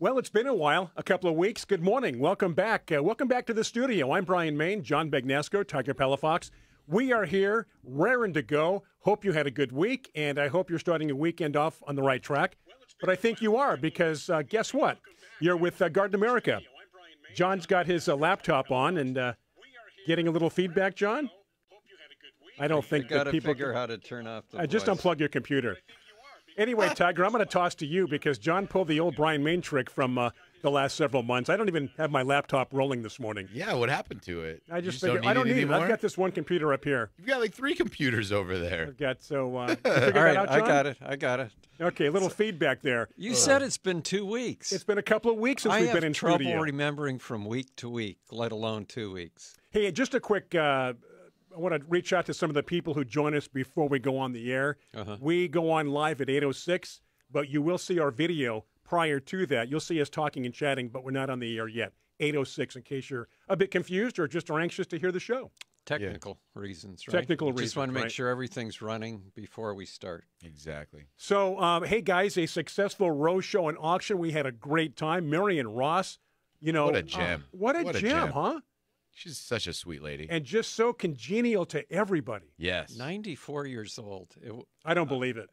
Well, it's been a while, a couple of weeks. Good morning. Welcome back. Uh, welcome back to the studio. I'm Brian Main, John Bagnasco, Tiger Palafox. We are here, raring to go. Hope you had a good week, and I hope you're starting a weekend off on the right track. But I think you are because uh, guess what? You're with uh, Garden America. John's got his uh, laptop on and uh, getting a little feedback, John? I don't think Got that to people. figure how to turn off the Uh, just voice. unplug your computer. Anyway, Tiger, I'm going to toss to you because John pulled the old Brian Main trick from uh, the last several months. I don't even have my laptop rolling this morning. Yeah, what happened to it? I You just don't figured I don't it need it. anymore? I've got this one computer up here. You've got like three computers over there. I've got so. Uh, you figured All out, I got it. I got it. Okay, a little feedback there. You said it's been two weeks. It's been a couple of weeks since I we've have been in trouble studio. remembering from week to week, let alone two weeks. Hey, just a quick. Uh, I want to reach out to some of the people who join us before we go on the air. Uh-huh. We go on live at 8:06, but you will see our video prior to that. You'll see us talking and chatting, but we're not on the air yet. 8:06, in case you're a bit confused or just are anxious to hear the show. Technical reasons, right? Technical Just reasons, want to make right. sure everything's running before we start. Exactly. So, um, hey guys, a successful rose show and auction. We had a great time. Marion Ross, you know, What a uh, gem. what a What a gem, gem. huh? She's such a sweet lady. And just so congenial to everybody. yes. 94 years old. It, w- I don't believe it.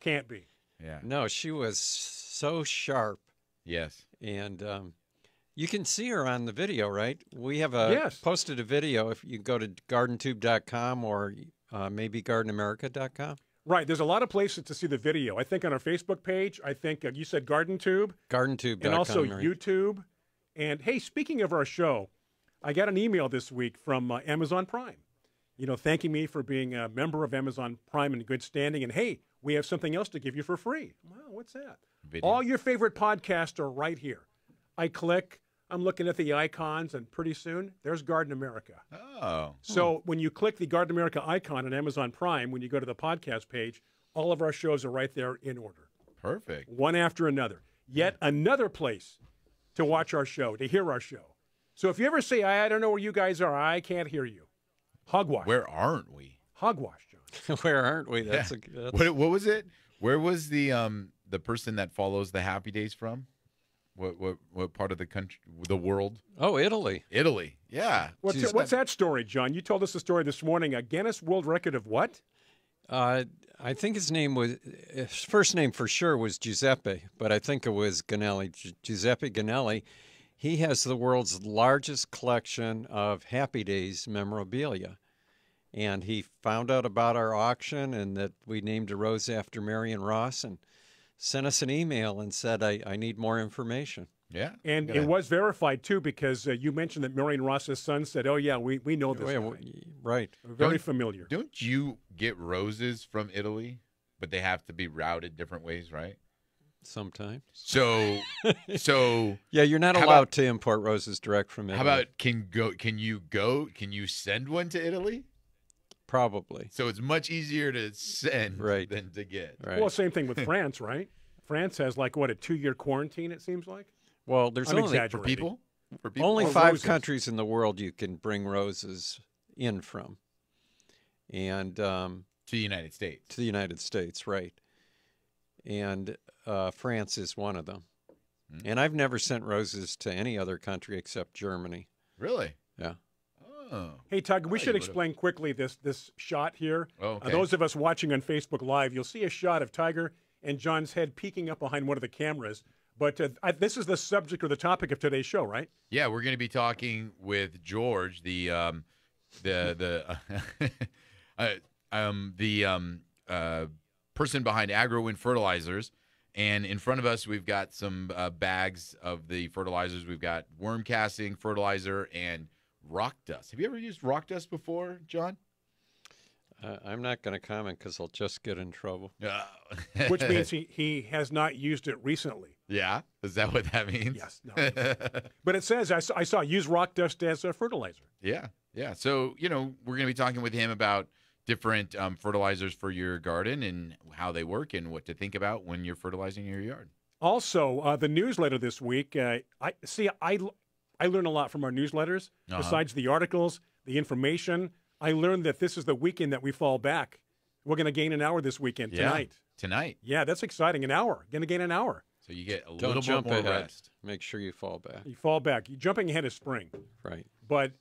Can't be. Yeah. no, she was so sharp. Yes. And um, you can see her on the video, right? We have a Yes. posted a video. If you go to gardentube.com or uh, maybe gardenamerica.com. Right. There's a lot of places to see the video. I think on our Facebook page, I think uh, you said Garden Tube Gardentube.com. and also right? YouTube. And hey, speaking of our show, I got an email this week from uh, Amazon Prime, you know, thanking me for being a member of Amazon Prime in good standing. And hey, we have something else to give you for free. Wow, what's that? Video. All your favorite podcasts are right here. I click, I'm looking at the icons, and pretty soon there's Garden America. Oh. So when you click the Garden America icon on Amazon Prime, when you go to the podcast page, all of our shows are right there in order, Perfect. one after another. Yet another place to watch our show, to hear our show. So if you ever say, I I don't know where you guys are, I can't hear you, hogwash. Where aren't we? Hogwash, John. Where aren't we? That's Yeah. a that's, What what was it? Where was the um the person that follows the happy days from? What what what part of the country the world? oh Italy. Italy. Yeah. What's, Jeez. what's that story, John? You told us a story this morning. A Guinness World Record of what? Uh, I think his name was his first name for sure was Giuseppe, but I think it was Ganelli. Gi- Giuseppe Ganelli. He has the world's largest collection of Happy Days memorabilia, and he found out about our auction and that we named a rose after Marion Ross and sent us an email and said, "I, I need more information." Yeah. And it was verified, too, because uh, you mentioned that Marion Ross's son said, oh, yeah, we, we know this Oh, yeah, guy. w- right. We're very Don't- familiar. Don't you get roses from Italy, but they have to be routed different ways, right? Sometimes. So so Yeah, you're not allowed about- to import roses direct from Italy. how about can go can you go can you send one to Italy? probably? So it's much easier to send Right. than to get. Right. Well, same thing with France, right? France has like what a two-year quarantine. It seems like. Well, there's I'm only For people? For people? only Or five roses. countries in the world you can bring roses in from, and um, to the United States. to the United States, right? And uh, France is one of them. Hmm. And I've never sent roses to any other country except Germany. Really? Yeah. Oh. Hey, Tug, we should you would've- explain quickly this this shot here. Oh, Uh, okay. those of us watching on Facebook Live, you'll see a shot of Tiger and John's head peeking up behind one of the cameras. But uh, I, this is the subject or the topic of today's show, right? Yeah, we're going to be talking with George, the um, the the uh, um, the um, uh, person behind AgroWin Fertilizers, and in front of us we've got some uh, bags of the fertilizers. We've got worm casting fertilizer and rock dust. Have you ever used rock dust before, John? Uh, I'm not going to comment because I'll just get in trouble. Uh, Which means he, he has not used it recently. yeah, is that what that means? Yes, no. But it says I saw, I saw use rock dust as a fertilizer. Yeah, yeah. So you know, we're going to be talking with him about different um, fertilizers for your garden and how they work and what to think about when you're fertilizing your yard. Also, uh, the newsletter this week. Uh, I see. I I learn a lot from our newsletters. Uh-huh. Besides the articles, the information, I learned that this is the weekend that we fall back. We're going to gain an hour this weekend Yeah. tonight. Tonight, Yeah, that's exciting. An hour. Going to gain an hour. so So you get a Don't little jump bit more ahead. rest. Make sure you fall back. You fall back. You're jumping ahead of spring, Right. but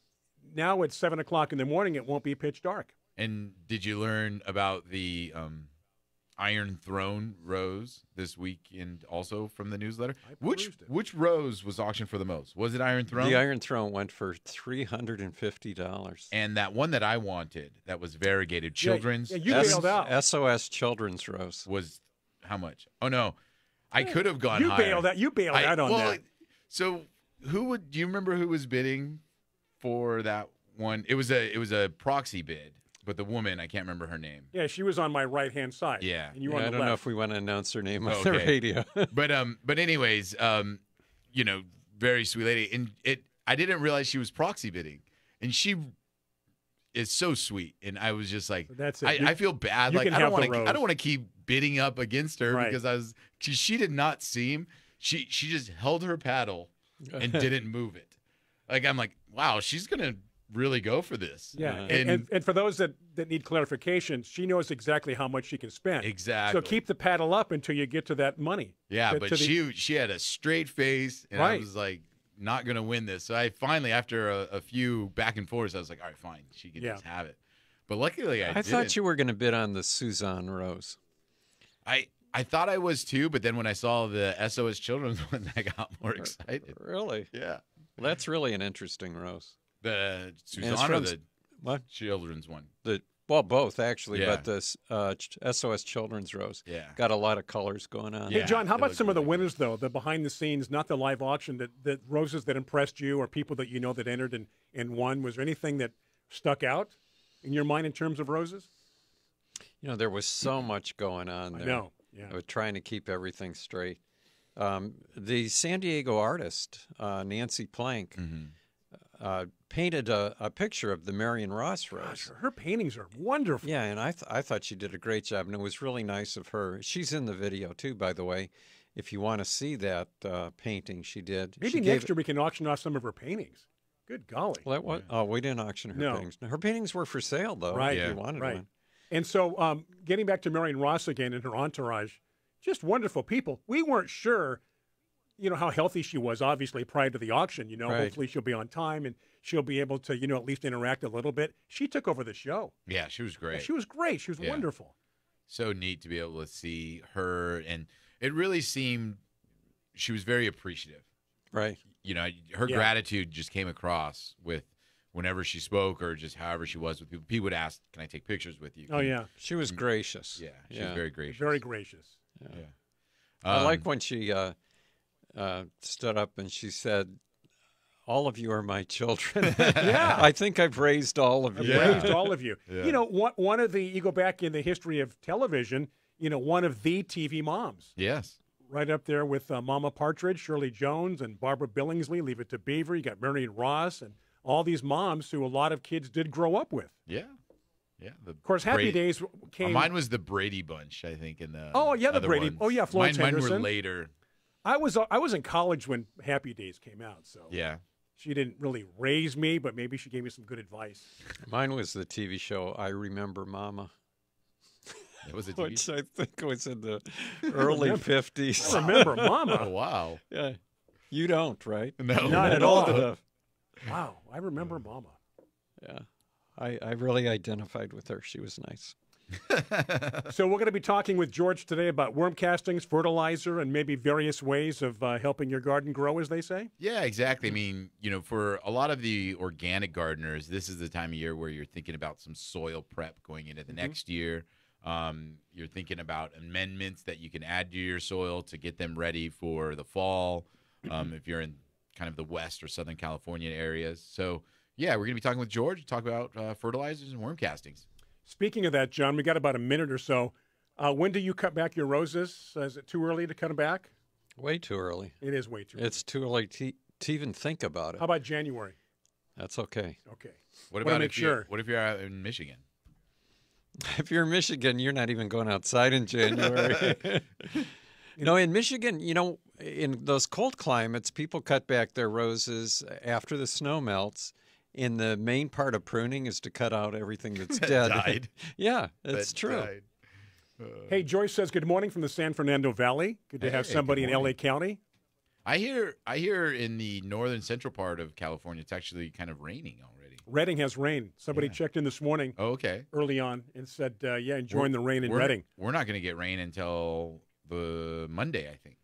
now at seven o'clock in the morning, it won't be pitch dark. And did you learn about the um, Iron Throne rose this weekend also from the newsletter? Which it. which rose was auctioned for the most? Was it Iron Throne? The Iron Throne went for three hundred and fifty dollars. and that one that I wanted that was variegated Yeah, children's yeah, you bailed out. SOS Children's Rose. was how much? Oh no, I could have gone you higher. bailed out. You bailed I- out on well, that. So who would do you remember who was bidding for that one? It was a it was a proxy bid, but the woman I can't remember her name. Yeah, she was on my right hand side. Yeah. and you Yeah, were I on the don't know left. if we want to announce her name on the radio. But um, but anyways, um, you know, very sweet lady, and it I didn't realize she was proxy bidding, and she is so sweet, and I was just like, That's it. I, You- I feel bad. Like I don't want to. I don't want to keep bidding up against her Right. because I was. She, she did not seem. She she just held her paddle and didn't move it. Like I'm like, wow, she's gonna really go for this. Yeah, Uh, and, and, and, and for those that, that need clarification, she knows exactly how much she can spend. exactly. So keep the paddle up until you get to that money. Yeah, to- but to the- she she had a straight face, and I was like, not gonna win this. So I finally, after a, a few back and forths, I was like, all right, fine, she can Yeah. just have it. But luckily, I, I didn't. thought you were going to bid on the Suzanne Rose. I I thought I was too, but then when I saw the SOS Children's one, I got more excited. Really? Yeah, That's really an interesting rose. The it's Susanna, the What? children's one. The well, both actually, Yeah. but the uh, SOS Children's Rose Yeah, got a lot of colors going on. Hey, John, how about looked some of the winners, though? The behind the scenes, not the live auction, that, that roses that impressed you or people that you know that entered and, and won? Was there anything that stuck out in your mind in terms of roses? You know, there was so much going on I there. know. Yeah. I was trying to keep everything straight. Um, the San Diego artist, uh, Nancy Plank, Mhm. Uh, painted a, a picture of the Marion Ross Gosh, rose. her paintings are wonderful. Yeah, and I, th- I thought she did a great job, and it was really nice of her. She's in the video, too, by the way. If you want to see that uh, painting she did. Maybe she next gave year we can auction off some of her paintings. Good golly. Well, that was, oh, we didn't auction her No. paintings. Her paintings were for sale, though. Right, If Yeah. you wanted right. one. And so, um, getting back to Marion Ross again and her entourage, just wonderful people. We weren't sure, you know, how healthy she was. Obviously, prior to the auction, you know, Right. hopefully she'll be on time and she'll be able to, you know, at least interact a little bit. She took over the show. yeah, she was great. She was great. She was Yeah. wonderful. so neat to be able to see her, and it really seemed she was very appreciative. Right. you know, her Yeah. gratitude just came across with whenever she spoke or just however she was with people. People would ask, "Can I take pictures with you?" Oh yeah, She was gracious. yeah. She Yeah. was very gracious. very gracious. Yeah. I like Um, when she uh, uh, stood up and she said, "All of you are my children." Yeah. I think I've raised all of I've you. Yeah. raised all of you. Yeah. You know, one, one of the you go back in the history of television. You know, one of the TV moms. Yes. right up there with uh, Mama Partridge, Shirley Jones, and Barbara Billingsley. Leave it to Beaver. You got Marion Ross, and all these moms who a lot of kids did grow up with. Yeah. Yeah. The Of course, Happy Brady- Days Uh, came. mine was the Brady Bunch, I think. In the Oh, yeah, the Brady- ones. oh, yeah, Florence mine, mine were later. I was uh, I was in college when Happy Days came out, so Yeah. she didn't really raise me, but maybe she gave me some good advice. Mine was the TV show I Remember Mama, was a TV. which I think was in the early 50s. I remember oh Mama. wow. yeah. You don't, right? No. Not at old all. Wow, I remember Mama. Yeah. I, I really identified with her. She was nice. So we're going to be talking with George today about worm castings, fertilizer, and maybe various ways of uh, helping your garden grow, as they say. Yeah, exactly. I mean, you know, for a lot of the organic gardeners, this is the time of year where you're thinking about some soil prep going into the next year. Um, you're thinking about amendments that you can add to your soil to get them ready for the fall. Um, if you're in kind of the west or southern California areas, so yeah, we're gonna be talking with George to talk about uh, fertilizers and worm castings. Speaking of that, John, we got about a minute or so. Uh, when do you cut back your roses? Is it too early to cut them back? Way too early. It is way too early. It's too early to, to even think about it. How about January? That's okay. Okay. What about make if you sure. what if you're out in Michigan? If you're in Michigan, you're not even going outside in January. no, in Michigan, you know, in those cold climates, people cut back their roses after the snow melts. And the main part of pruning is to cut out everything that's dead. Died. yeah, it's That true. died. Hey, Joyce says good morning from the San Fernando Valley. Good to have somebody in LA. County. I hear I hear in the northern central part of California it's actually kind of raining already. Redding has rain. Somebody Yeah. checked in this morning Oh, okay. early on and said, uh, yeah, enjoying the rain in we're, Redding. We're not going to get rain until the Monday, I think.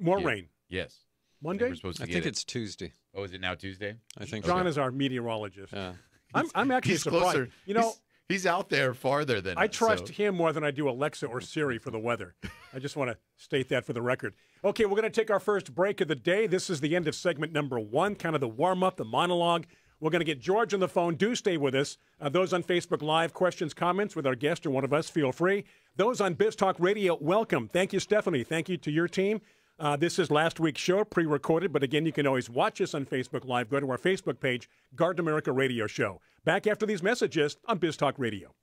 More Yeah. rain. Yes. I think Monday? We're supposed to I get think it. it's Tuesday. Oh, is it now Tuesday? I think John so. is our meteorologist. Yeah. I'm, I'm actually He's surprised. closer. You know, he's, he's out there farther than I us, trust so- him more than I do Alexa or Siri for the weather. I just want to state that for the record. Okay, we're going to take our first break of the day. This is the end of segment number one, kind of the warm up, the monologue. We're going to get George on the phone. Do stay with us. Uh, those on Facebook Live, questions, comments with our guest or one of us, feel free. Those on Biz Talk Radio, welcome. Thank you, Stephanie. Thank you to your team. Uh, this is last week's show, pre recorded, but again, you can always watch us on Facebook Live. Go to our Facebook page, Garden America Radio Show. Back after these messages on Biz Talk Radio.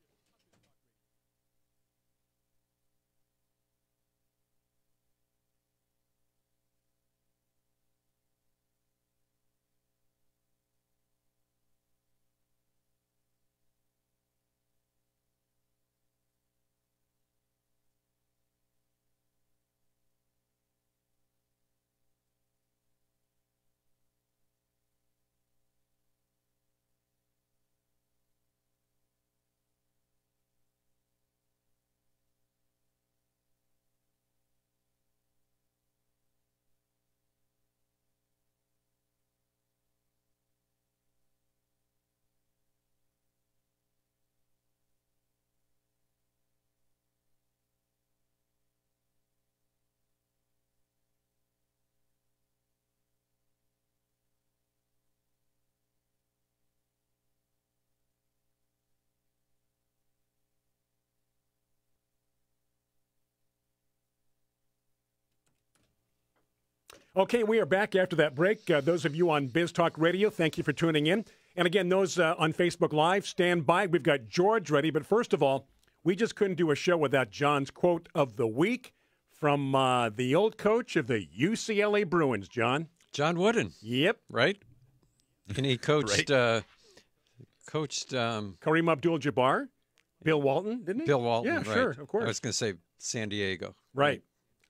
Okay, we are back after that break. Uh, those of you on Biz Talk Radio, thank you for tuning in. And again, those uh, on Facebook Live, stand by. We've got George ready. But first of all, we just couldn't do a show without John's quote of the week from uh, the old coach of the UCLA Bruins, John. John Wooden, Yep. right? And he coached Right. uh, coached um, Kareem Abdul Jabbar, Bill Walton, didn't he? Bill Walton. Yeah, right. sure, of course. I was going to say San Diego. right.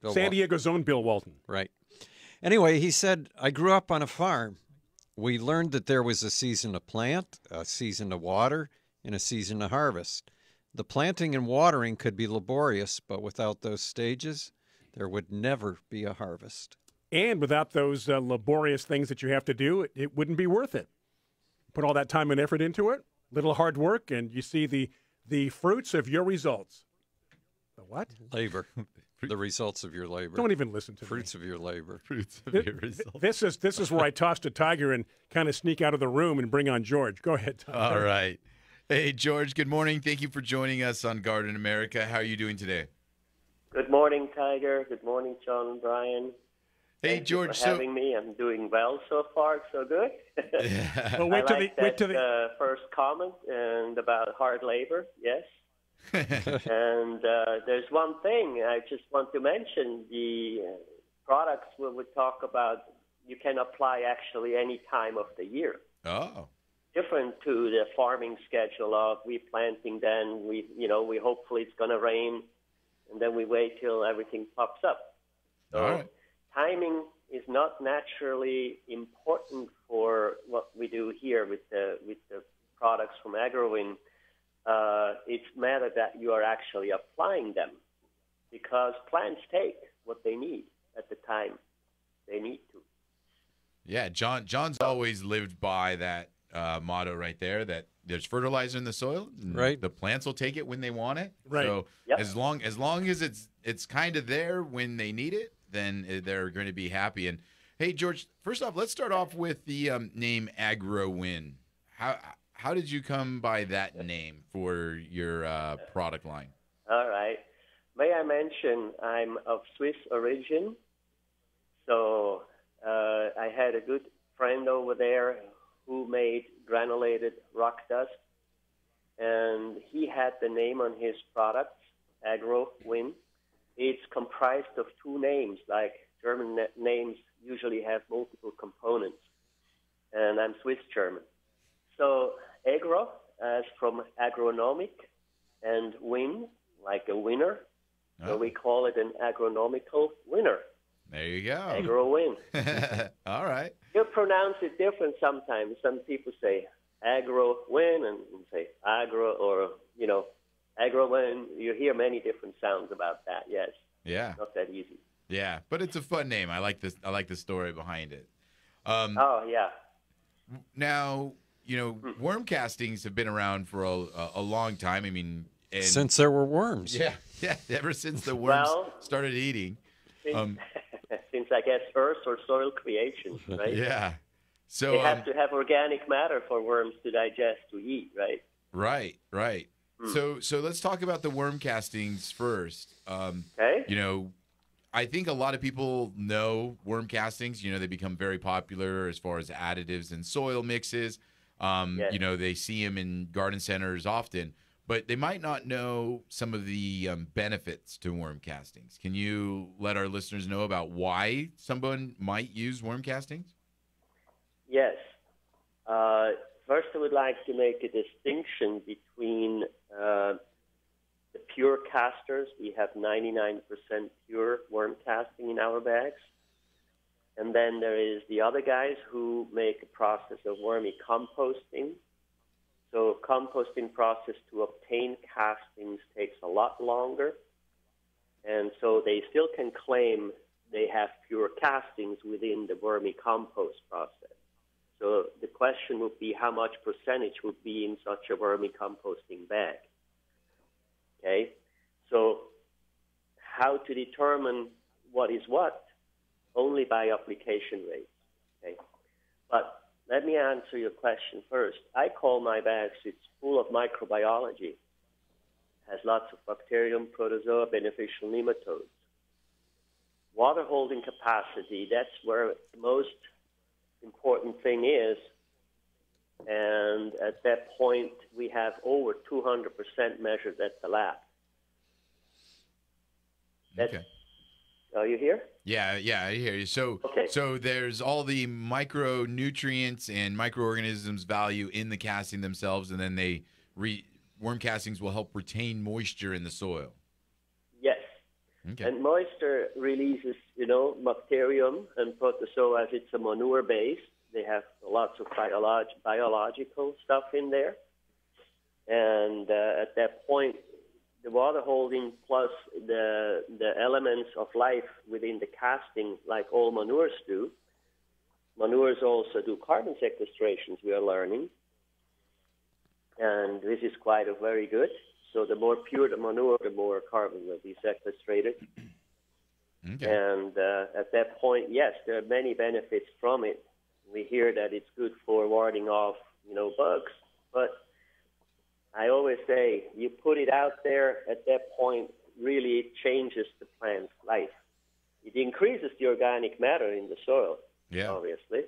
Bill San Walton. Diego's own Bill Walton. Right. Anyway, he said, I grew up on a farm. We learned that there was a season to plant, a season to water, and a season to harvest. The planting and watering could be laborious, but without those stages, there would never be a harvest. And without those uh, laborious things that you have to do, it, it wouldn't be worth it. Put all that time and effort into it, little hard work, and you see the the fruits of your results. The what? Labor. the results of your labor. Don't even listen to Fruits of your labor. Fruits of your results. This is this is where I toss to Tiger and kind of sneak out of the room and bring on George. Go ahead. Tiger. All right. Hey, George, good morning. Thank you for joining us on Garden America. How are you doing today? Good morning, Tiger. Good morning, John and Brian. Hey, Thank George. you for So, having me. I'm doing well so far, so good. Well, I wait till like the wait that till the uh, first comment and about hard labor. Yes. and uh, there's one thing I just want to mention: the uh, products we would talk about. You can apply actually any time of the year. oh, Different to the farming schedule of we planting, then we, you know, we hopefully it's going to rain, and then we wait till everything pops up. So all right. timing is not naturally important for what we do here with the with the products from AgroWin. Uh, it's matter that you are actually applying them, because plants take what they need at the time they need to. Yeah, John. John's always lived by that uh, motto right there. That there's fertilizer in the soil. Right. The plants will take it when they want it. Right. So Yep. as long as long as it's it's kind of there when they need it, then uh, they're going to be happy. And hey, George. First off, let's start off with the um, name AgroWin. How how did you come by that name for your uh, product line? All right. May I mention I'm of Swiss origin, so uh, I had a good friend over there who made granulated rock dust, and he had the name on his products, Agro Win. It's comprised of two names, like German names usually have multiple components, and I'm Swiss German. So agro, as from agronomic, and win, like a winner, So Oh. we call it an agronomical winner. There you go. Agro win. All right. You pronounce it different sometimes. Some people say agro win and say agro or, you know, agro win. You hear many different sounds about that. Yes, Yeah. not that easy. Yeah. But it's a fun name. I like this. I like the story behind it. Um, Oh, yeah. Now, you know, Hmm. worm castings have been around for a, a, a long time. I mean, and Since there were worms. yeah, yeah, ever since the worms Well- started eating. Since, Um, since I guess Earth or soil creation, right? Yeah. So They um, have to have organic matter for worms to digest, to eat, right? right, right. Hmm. So so let's talk about the worm castings first. Um, Okay? you know, I think a lot of people know worm castings. You know, they become very popular as far as additives and soil mixes. Um, Yes. You know, they see them in garden centers often, but they might not know some of the um, benefits to worm castings. Can you let our listeners know about why someone might use worm castings? Yes. Uh, first, I would like to make a distinction between uh, the pure casters. We have 99% pure worm casting in our bags. And then there is the other guys who make a process of wormy composting. So composting process to obtain castings takes a lot longer. And so they still can claim they have pure castings within the wormy compost process. So the question would be how much percentage would be in such a vermicomposting bag. Okay, so how to determine what is what? Only by application rate. Okay, but let me answer your question first. I call my bags it's full of microbiology. Has lots of bacterium, protozoa, beneficial nematodes. Water holding capacity, that's where the most important thing is. And at that point, we have over 200% measured at the lab. That's, Okay. Are you here? Yeah, yeah, I hear you. So, Okay. so there's all the micronutrients and microorganisms value in the casting themselves, and then they re, worm castings will help retain moisture in the soil. Yes. Okay. And moisture releases, you know, bacterium and protozoa as it's a manure base. They have lots of biolog- biological stuff in there. And uh, at that point, the water holding plus the, the elements of life within the casting, like all manures do. Manures also do carbon sequestrations, we are learning. And this is quite a very good. So the more pure the manure, the more carbon will be sequestrated. okay. And uh, at that point, yes, there are many benefits from it. We hear that it's good for warding off, you know, bugs. But I always say, you put it out there. At that point, really, it changes the plant's life. It increases the organic matter in the soil, Yeah. obviously.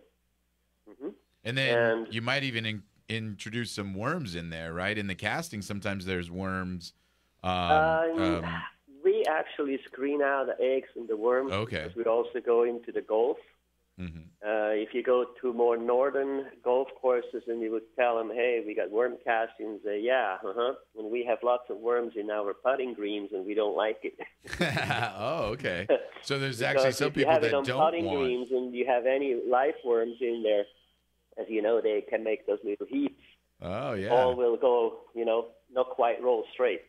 hmm And then and- you might even in, introduce some worms in there, right? In the casting, sometimes there's worms. Um, Uh, um, we actually screen out the eggs and the worms. Okay. because We also go into the Gulf. Mhm. Uh, if you go to more northern golf courses and you would tell them, hey, we got worm castings, uh, yeah, uh-huh. And we have lots of worms in our putting greens and we don't like it. oh, okay. So there's actually some if you people have that it on don't putting want. greens and you have any live worms in there, as you know, they can make those little heaps. Oh, yeah. All will go, you know, not quite roll straight.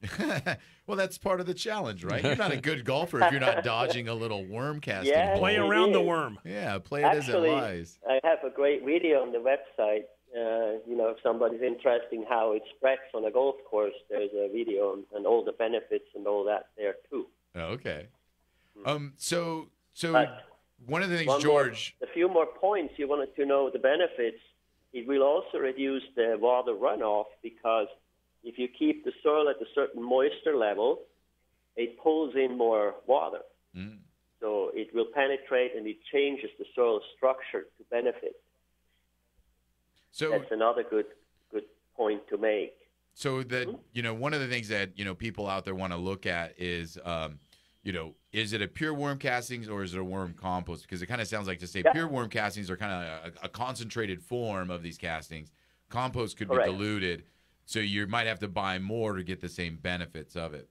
well, that's part of the challenge, right? You're not a good golfer if you're not dodging a little worm casting. Yeah. hole. Play around the worm. Yeah, play it as it lies. I have a great video on the website. Uh, you know, if somebody's interested in how it spreads on a golf course, there's a video and, and all the benefits and all that there too. Oh, Okay. Um. So, so But one of the things, George. more, a few more points you wanted to know the benefits. It will also reduce the water runoff because if you keep the soil at a certain moisture level, it pulls in more water. Mm. So it will penetrate and it changes the soil structure to benefit. So, That's another good good point to make. so that Hmm? you know, one of the things that you know people out there want to look at is, um, you know, is it a pure worm castings or is it a worm compost? Because it kind of sounds like to say Yeah. pure worm castings are kind of a, a concentrated form of these castings. Compost could Correct. be diluted, so you might have to buy more to get the same benefits of it.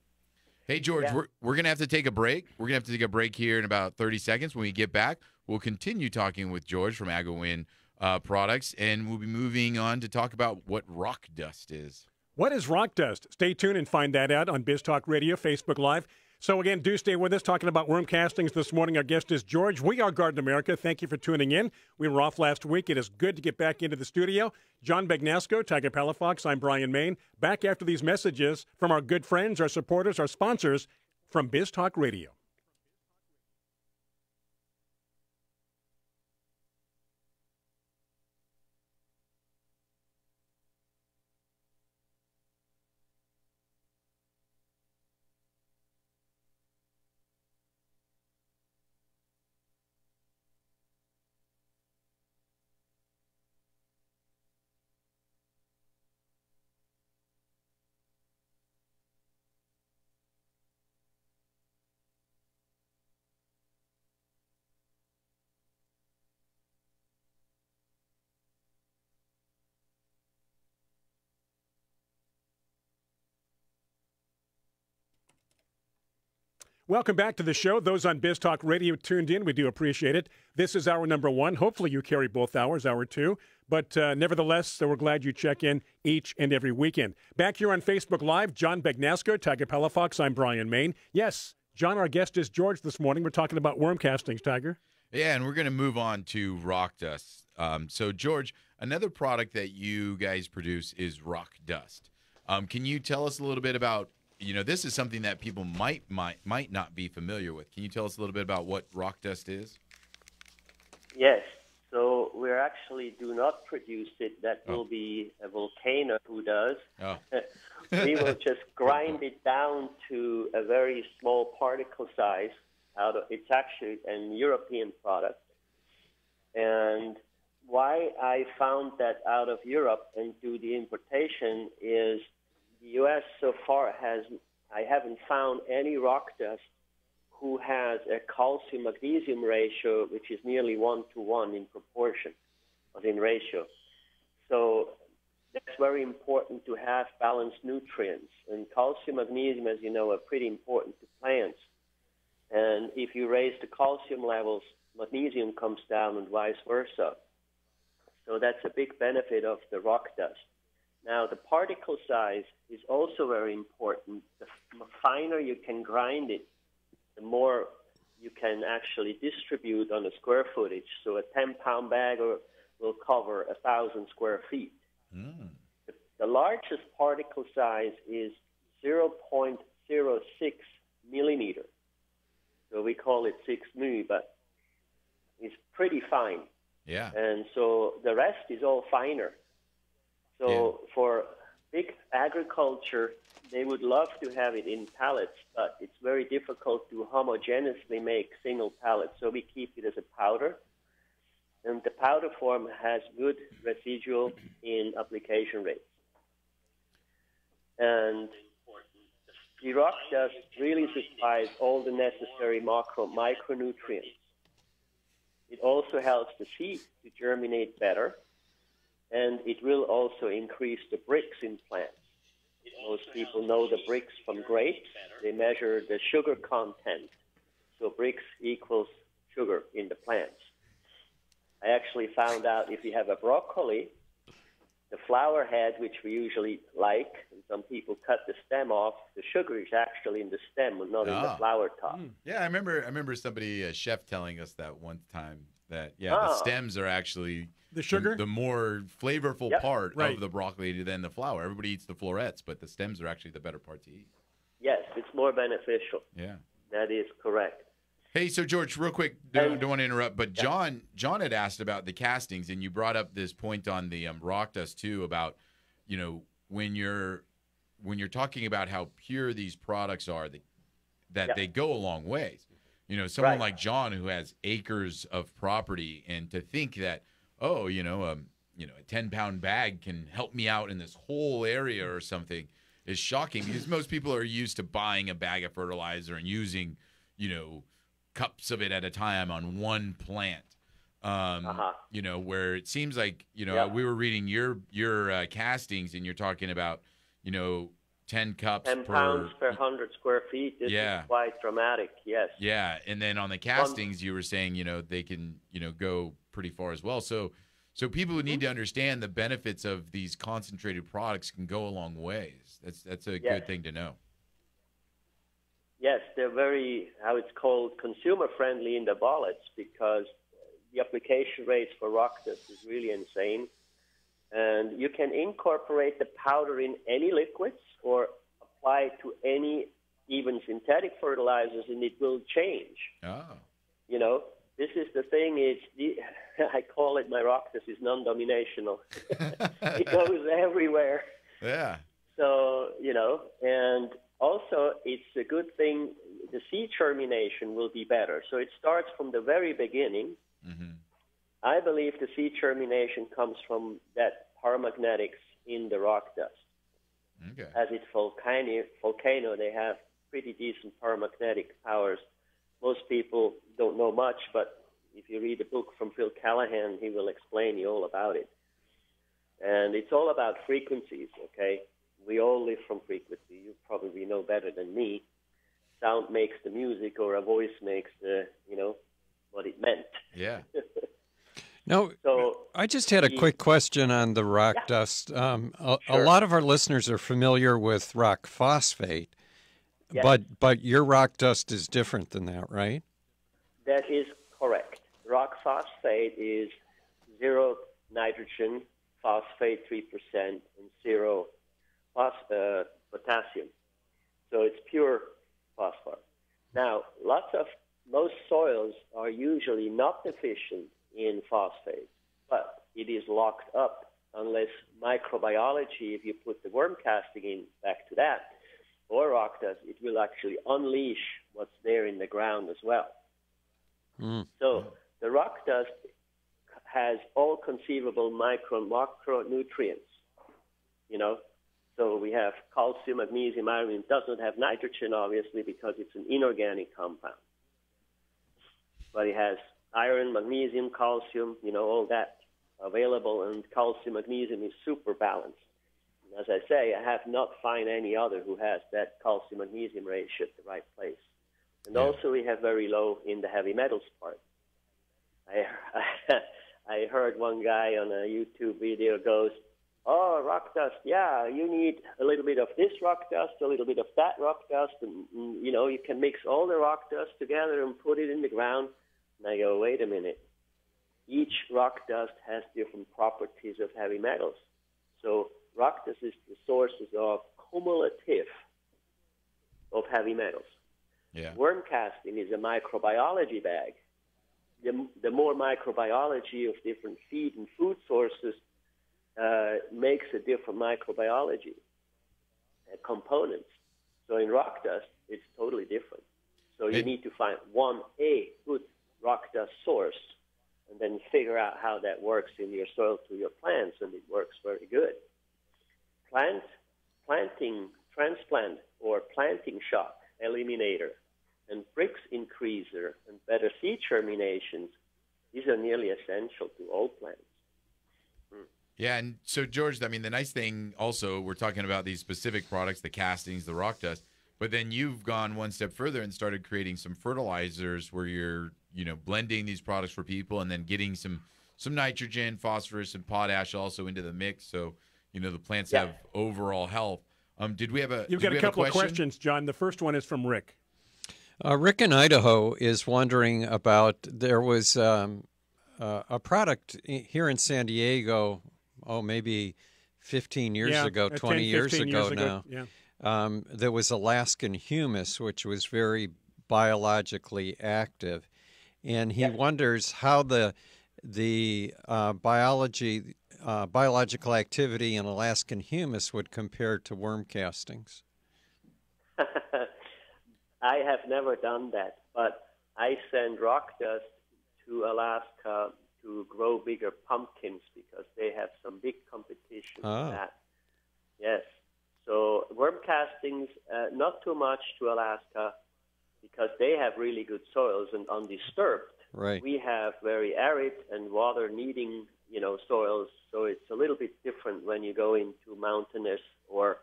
Hey, George, Yeah. we're, we're going to have to take a break. We're going to have to take a break here in about 30 seconds. When we get back, we'll continue talking with George from AgroWin uh, Products, and we'll be moving on to talk about what rock dust is. What is rock dust? Stay tuned and find that out on Biz Talk Radio, Facebook Live. So again, do stay with us talking about worm castings this morning. Our guest is George. We are Garden America. Thank you for tuning in. We were off last week. It is good to get back into the studio. John Bagnasco, Tiger Palafox. I'm Brian Main. Back after these messages from our good friends, our supporters, our sponsors from Biz Talk Radio. Welcome back to the show. Those on Biz Talk Radio tuned in, we do appreciate it. This is hour number one. Hopefully, you carry both hours, hour two. But uh, nevertheless, so we're glad you check in each and every weekend. Back here on Facebook Live, John Bagnasco, Tiger Palafox. I'm Brian Main. Yes, John, our guest is George this morning. We're talking about worm castings, Tiger. Yeah, and we're going to move on to rock dust. Um, so, George, another product that you guys produce is rock dust. Um, can you tell us a little bit about? You know, this is something that people might might might not be familiar with. Can you tell us a little bit about what rock dust is? Yes. So we actually do not produce it. That Oh. will be a volcano who does. Oh, we will just grind it down to a very small particle size. Out of it's actually an European product, and why I found that out of Europe and do the importation is the U.S. so far has I haven't found any rock dust who has a calcium magnesium ratio which is nearly one to one in proportion, or in ratio. So that's very important to have balanced nutrients. And calcium, magnesium, as you know, are pretty important to plants. And if you raise the calcium levels, magnesium comes down and vice versa. So that's a big benefit of the rock dust. Now, the particle size is also very important. The finer you can grind it, the more you can actually distribute on a square footage. So a 10 pound bag will cover a thousand square feet. Mm. The, the largest particle size is 0.06 millimeter. So we call it 6 mu, but it's pretty fine. yeah. And so the rest is all finer. So for big agriculture, they would love to have it in pallets, but it's very difficult to homogeneously make single pallets. So we keep it as a powder. And the powder form has good residual in application rates. And the rock dust really supplies all the necessary macro micronutrients. It also helps the seed to germinate better, and it will also increase the Brix in plants. Most people know the Brix from grapes. They measure the sugar content. So Brix equals sugar in the plants. I actually found out if you have a broccoli, the flower head, which we usually like, and some people cut the stem off, the sugar is actually in the stem and not in the Ah. flower top. Yeah, I remember. I remember somebody, a chef, telling us that one time that yeah, the Oh. stems are actually The sugar? the, more flavorful Yep. part Right. of the broccoli than the flower. Everybody eats the florets, but the stems are actually the better part to eat. Yes, it's more beneficial. Yeah. That is correct. Hey, so George, real quick, don't, Um, don't want to interrupt, but John, John had asked about the castings, and you brought up this point on the um, rock dust too about, you know, when you're when you're talking about how pure these products are, that that Yep. they go a long ways. You know, someone Right. like John who has acres of property, and to think that, oh, you know, um, you know, a ten pound bag can help me out in this whole area or something is shocking because most people are used to buying a bag of fertilizer and using, you know, cups of it at a time on one plant. Um, Uh-huh. You know, where it seems like you know Yeah. we were reading your your uh, castings and you're talking about, you know, 10 cups 10 per pounds per 100 square feet. This Yeah. is quite dramatic, yes. Yeah, and then on the castings, you were saying, you know, they can, you know, go pretty far as well. So, so people who Mm-hmm. need to understand the benefits of these concentrated products can go a long ways. That's that's a Yes. good thing to know. Yes, they're very, how it's called, consumer friendly in the wallets because the application rates for rock dust is really insane. And you can incorporate the powder in any liquids or apply it to any, even synthetic fertilizers, and it will change. Oh, You know, this is the thing. Is the, I call it my rock dust is non-dominational. it goes everywhere. yeah, So, you know, and also it's a good thing, the seed germination will be better. So it starts from the very beginning. hmm I believe the seed germination comes from that paramagnetics in the rock dust. okay, As it's volcano, volcano, they have pretty decent paramagnetic powers. Most people don't know much, but if you read a book from Phil Callahan, he will explain you all about it. And it's all about frequencies, okay? We all live from frequency. You probably know better than me. Sound makes the music, or a voice makes the, you know, what it meant. yeah, No, So I just had a quick question on the rock dust. Um, a, a lot of our listeners are familiar with rock phosphate, Yes. but but your rock dust is different than that, right? That is correct. Rock phosphate is zero nitrogen, phosphate 3%, and zero phos- uh, potassium. So it's pure phosphor. Now, lots of, most soils are usually not deficient in phosphate, but it is locked up unless microbiology, if you put the worm casting in, back to that, or rock dust, it will actually unleash what's there in the ground as well. Mm. So the rock dust has all conceivable micro macronutrients. You know, so we have calcium, magnesium, iron. It doesn't have nitrogen, obviously, because it's an inorganic compound. But it has iron, magnesium, calcium. You know, all that available, and calcium, magnesium is super balanced. And as I say, I have not found any other who has that calcium magnesium ratio at the right place. And Yeah. also, we have very low in the heavy metals part. I I heard one guy on a YouTube video goes, "Oh, rock dust. Yeah, you need a little bit of this rock dust, a little bit of that rock dust, and you know you can mix all the rock dust together and put it in the ground." And I go, "Wait a minute. Each rock dust has different properties of heavy metals. So rock dust is the sources of cumulative of heavy metals." yeah, Worm casting is a microbiology bag. The, the more microbiology of different feed and food sources uh, makes a different microbiology uh, components. So in rock dust, it's totally different. So you It- need to find one a good rock dust source, and then figure out how that works in your soil to your plants, and it works very good. Plant planting transplant or planting shock eliminator and Brix increaser and better seed germinations, these are nearly essential to all plants. Hmm. yeah. And so, George, I mean, the nice thing also, we're talking about these specific products, the castings, the rock dust, but then you've gone one step further and started creating some fertilizers where you're, you know, blending these products for people and then getting some some nitrogen, phosphorus, and potash also into the mix. So, you know, the plants Yeah. have overall health. Um, did we have a? You've got a couple of question? questions, John. The first one is from Rick. Uh, Rick in Idaho is wondering about there was um, uh, a product here in San Diego, oh, maybe 15 years yeah, ago, uh, 10, 20 years ago now. Yeah. Um, there was Alaskan humus, which was very biologically active, and he wonders how the the uh, biology uh, biological activity in Alaskan humus would compare to worm castings. I have never done that, but I send rock dust to Alaska to grow bigger pumpkins because they have some big competition for that. Yes. So worm castings, uh, not too much to Alaska because they have really good soils and undisturbed. Right. We have very arid and water needing, you know, soils, so it's a little bit different when you go into mountainous or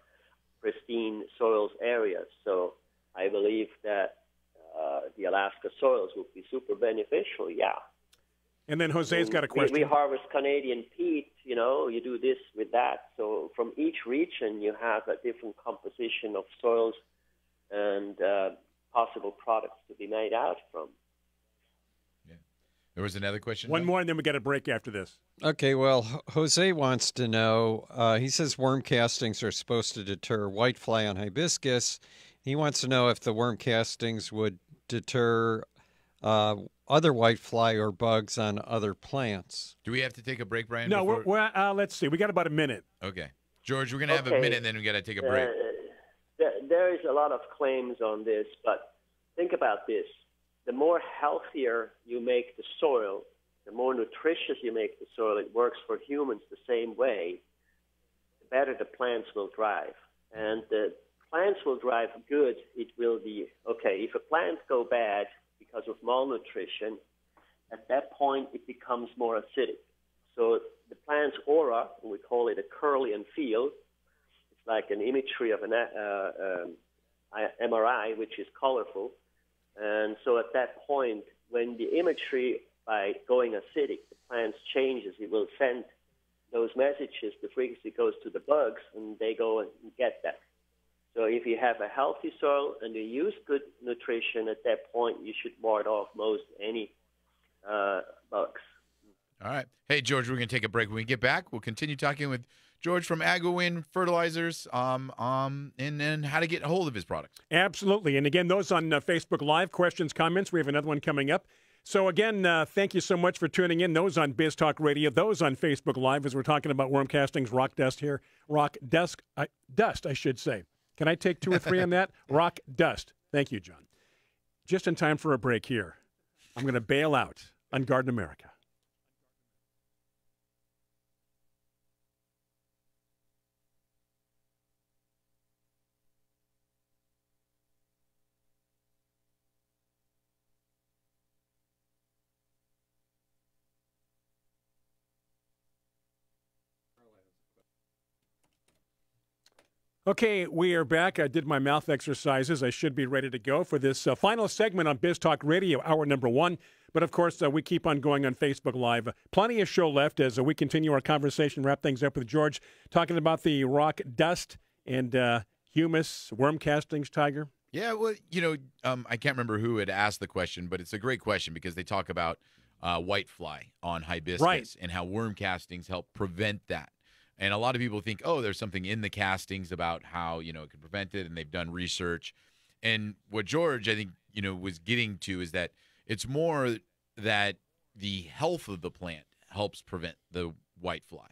pristine soils areas. So I believe that uh, the Alaska soils would be super beneficial. Yeah. And then Jose's got a We- question. We, harvest Canadian peat. You know, you do this with that. So from each region, you have a different composition of soils and uh, possible products to be made out from. Yeah. There was another question. One more, and then we got a break after this. Okay, well, Jose wants to know. Uh, he says worm castings are supposed to deter whitefly on hibiscus. He wants to know if the worm castings would deter uh, other whitefly or bugs on other plants. Do we have to take a break, Brian? No, we're, we're, uh, let's see. We got about a minute. okay. George, we're gonna have a minute, and then we gotta take a break. There, is a lot of claims on this, but think about this. The more healthier you make the soil, the more nutritious you make the soil, it works for humans the same way, the better the plants will thrive. And the plants will thrive good, it will be okay. If a plant go bad because of malnutrition, at that point it becomes more acidic. So the plant's aura, we call it a Kirlian field, it's like an imagery of an uh, um, MRI, which is colorful. And so at that point, when the imagery by going acidic, the plants changes, it will send those messages. The frequency goes to the bugs, and they go and get that. So if you have a healthy soil and you use good nutrition at that point, you should ward off most any uh, bugs. All right. Hey, George, we're going to take a break. When we get back, we'll continue talking with George from AgroWin Fertilizers um, um, and then how to get a hold of his products. Absolutely. And again, those on uh, Facebook Live, questions, comments. We have another one coming up. So again, uh, thank you so much for tuning in. Those on Biz Talk Radio, those on Facebook Live, as we're talking about worm castings, rock dust here, rock dust, I dust, I should say. Can I take two or three on that? Rock dust. Thank you, John. Just in time for a break here. I'm going to bail out on Garden America. Okay, we are back. I did my mouth exercises. I should be ready to go for this uh, final segment on Biz Talk Radio, hour number one. But of course, uh, we keep on going on Facebook Live. Plenty of show left as uh, we continue our conversation, wrap things up with George, talking about the rock dust and uh, humus, worm castings, Tiger. Yeah, well, you know, um, I can't remember who had asked the question, but it's a great question because they talk about uh, whitefly on hibiscus Right. and how worm castings help prevent that. And a lot of people think, oh, there's something in the castings about how you know it can prevent it, and they've done research. And what George, I think, you know, was getting to is that it's more that the health of the plant helps prevent the whitefly.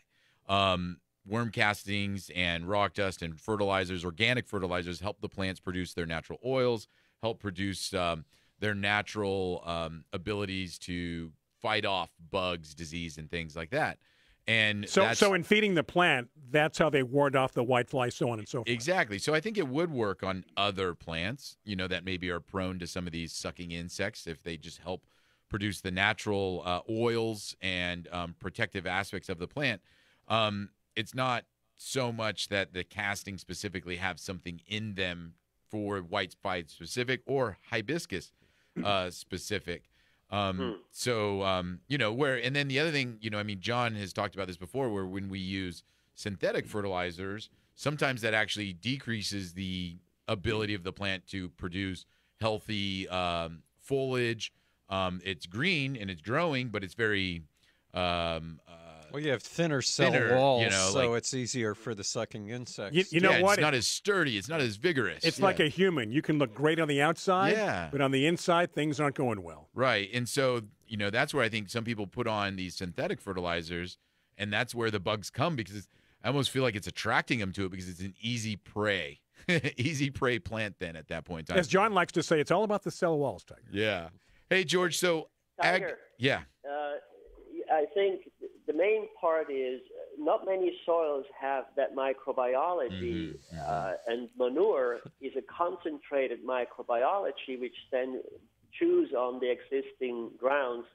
Um, worm castings and rock dust and fertilizers, organic fertilizers, help the plants produce their natural oils, help produce um, their natural um, abilities to fight off bugs, disease, and things like that. And So, so in feeding the plant, that's how they ward off the whitefly, so on and so forth. Exactly. So I think it would work on other plants, you know, that maybe are prone to some of these sucking insects if they just help produce the natural uh, oils and um, protective aspects of the plant. Um, it's not so much that the casting specifically have something in them for white spide specific or hibiscus uh, specific. Um, So, um, you know, where, and then the other thing, you know, I mean, John has talked about this before, where when we use synthetic fertilizers, sometimes that actually decreases the ability of the plant to produce healthy um, foliage. Um, it's green and it's growing, but it's very, um, uh, Well, you have thinner cell Thinner, you walls, know, so like- it's easier for the sucking insects. You, you know yeah, what? It's not as sturdy. It's not as vigorous. It's Yeah. like a human. You can look great on the outside, Yeah. but on the inside, things aren't going well. Right. And so, you know, that's where I think some people put on these synthetic fertilizers, and that's where the bugs come because I almost feel like it's attracting them to it because it's an easy prey, easy prey plant then at that point in time. As John likes to say, it's all about the cell walls, Tiger. yeah. Hey, George. So, ag- Tiger. yeah. Uh, I think the main part is uh, not many soils have that microbiology, mm-hmm. Uh, and manure is a concentrated microbiology which then chews on the existing grounds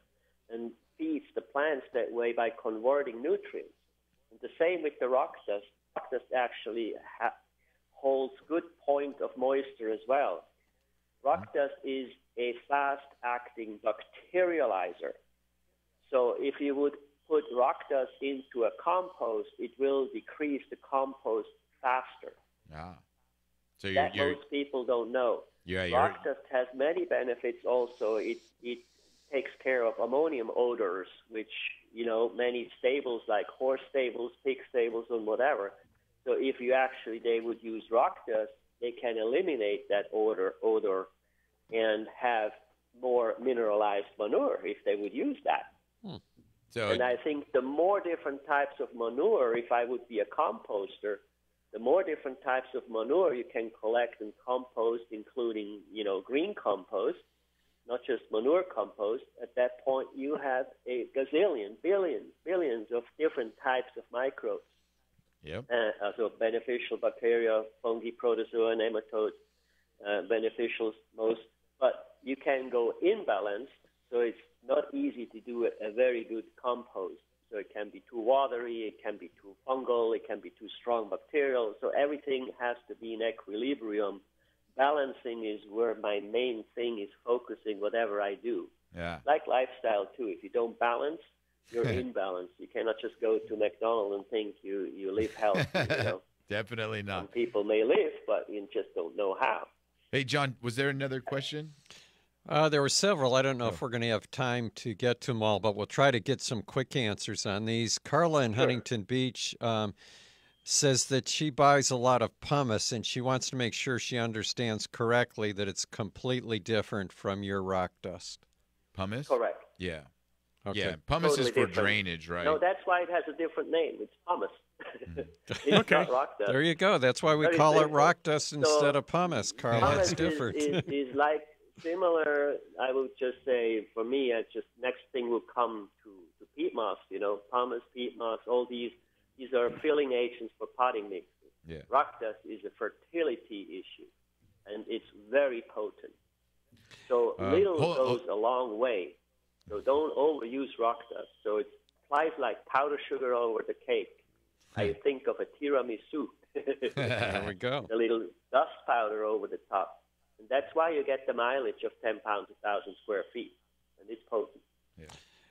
and feeds the plants that way by converting nutrients. And the same with the rock dust. Rock dust actually ha- holds good point of moisture as well. Rock mm-hmm. dust is a fast-acting bacterializer. So if you would put rock dust into a compost, it will decrease the compost faster. Ah. So you're, That you're most people don't know. yeah, Rock dust has many benefits also. It, it takes care of ammonium odors, which, you know, many stables like horse stables, pig stables, and whatever. So if you actually, they would use rock dust, they can eliminate that odor, odor and have more mineralized manure if they would use that. So And I think the more different types of manure, if I would be a composter, the more different types of manure you can collect and compost, including, you know, green compost, not just manure compost, at that point you have a gazillion, billions, billions of different types of microbes. yep. Uh, also beneficial bacteria, fungi, protozoa, nematodes, uh, beneficials most. But you can go imbalanced, so it's not easy to do a, a very good compost. So it can be too watery, it can be too fungal, it can be too strong bacterial. So everything has to be in equilibrium. Balancing is where my main thing is focusing whatever I do. Yeah. Like lifestyle too. If you don't balance, you're imbalanced. You cannot just go to McDonald's and think you, you live healthy. You know? Definitely Some not. people may live, but you just don't know how. Hey, John, was there another question? Uh, there were several. I don't know if we're going to have time to get to them all, but we'll try to get some quick answers on these. Carla in Huntington Beach um, says that she buys a lot of pumice and she wants to make sure she understands correctly that it's completely different from your rock dust. Pumice? Correct. Yeah. Okay. Yeah. Pumice Totally is for different. drainage, right? No, that's why it has a different name. It's pumice. it's Okay. not rock dust. There you go. That's why we Very call it rock dust instead So, of pumice, Carla. Pumice It's is, different. is, is like similar. I would just say for me, it's just next thing will come to, to peat moss. You know, pumice, peat moss, all these these are filling agents for potting mixes. Yeah. Rock dust is a fertility issue, and it's very potent. So Uh, little hold- goes a long way. So don't overuse rock dust. So it applies like powder sugar over the cake. I think of a tiramisu. there we go. a little dust powder over the top. And that's why you get the mileage of 10 pounds a thousand square feet. And it's potent.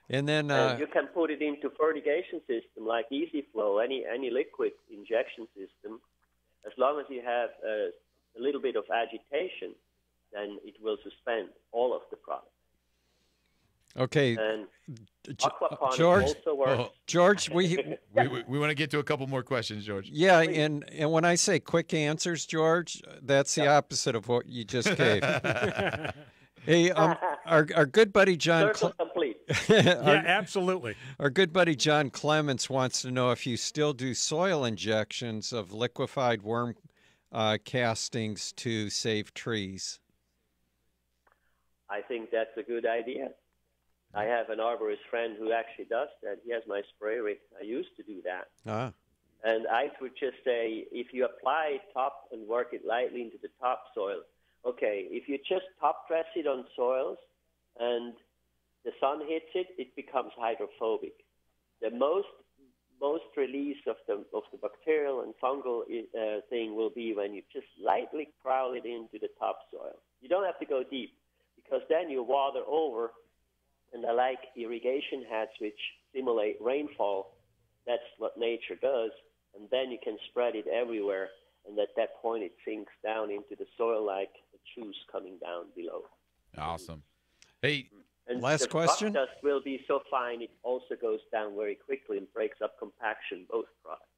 And then, and uh, you can put it into fertigation system like EZ-FLO, any, any liquid injection system. As long as you have a, a little bit of agitation, then it will suspend all of the product. Okay, And aquaponics George, also works. Oh, George, we we, we, we want to get to a couple more questions, George. Yeah, and and when I say quick answers, George, that's the opposite of what you just gave. hey, um, our our good buddy John, Circle Cle- complete. Yeah, absolutely. our good buddy John Clements wants to know if you still do soil injections of liquefied worm uh, castings to save trees. I think that's a good idea. I have an arborist friend who actually does that. He has my spray rig. I used to do that. Ah, And I would just say if you apply top and work it lightly into the topsoil, okay, if you just top dress it on soils and the sun hits it, it becomes hydrophobic. The most most release of the of the bacterial and fungal uh, thing will be when you just lightly prowl it into the topsoil. You don't have to go deep because then you water over, and I like irrigation heads which simulate rainfall. That's what nature does, and then you can spread it everywhere. And at that point, it sinks down into the soil like the juice coming down below. Awesome. Hey, mm-hmm. And Last question? dust will be so fine it also goes down very quickly and breaks up compaction, both products.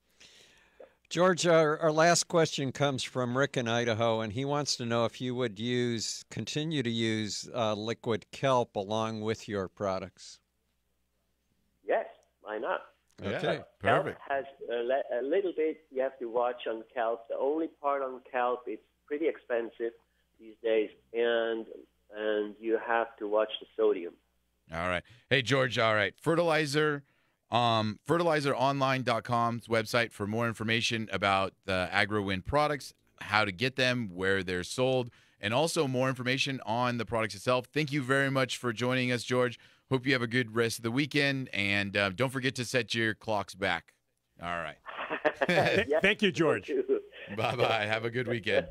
George, our, our last question comes from Rick in Idaho, and he wants to know if you would use continue to use uh, liquid kelp along with your products. Yes, why not? yeah, Okay. perfect. Kelp has a, le- a little bit you have to watch on kelp. The only part on kelp it's pretty expensive these days, and and you have to watch the sodium. All right. Hey, George. All right. Fertilizer, um, fertilizeronline.com's website for more information about the AgroWin products, how to get them, where they're sold, and also more information on the products itself. Thank you very much for joining us, George. Hope you have a good rest of the weekend, and uh, don't forget to set your clocks back. All right. Yes, Thank you, George. Bye bye. Have a good weekend.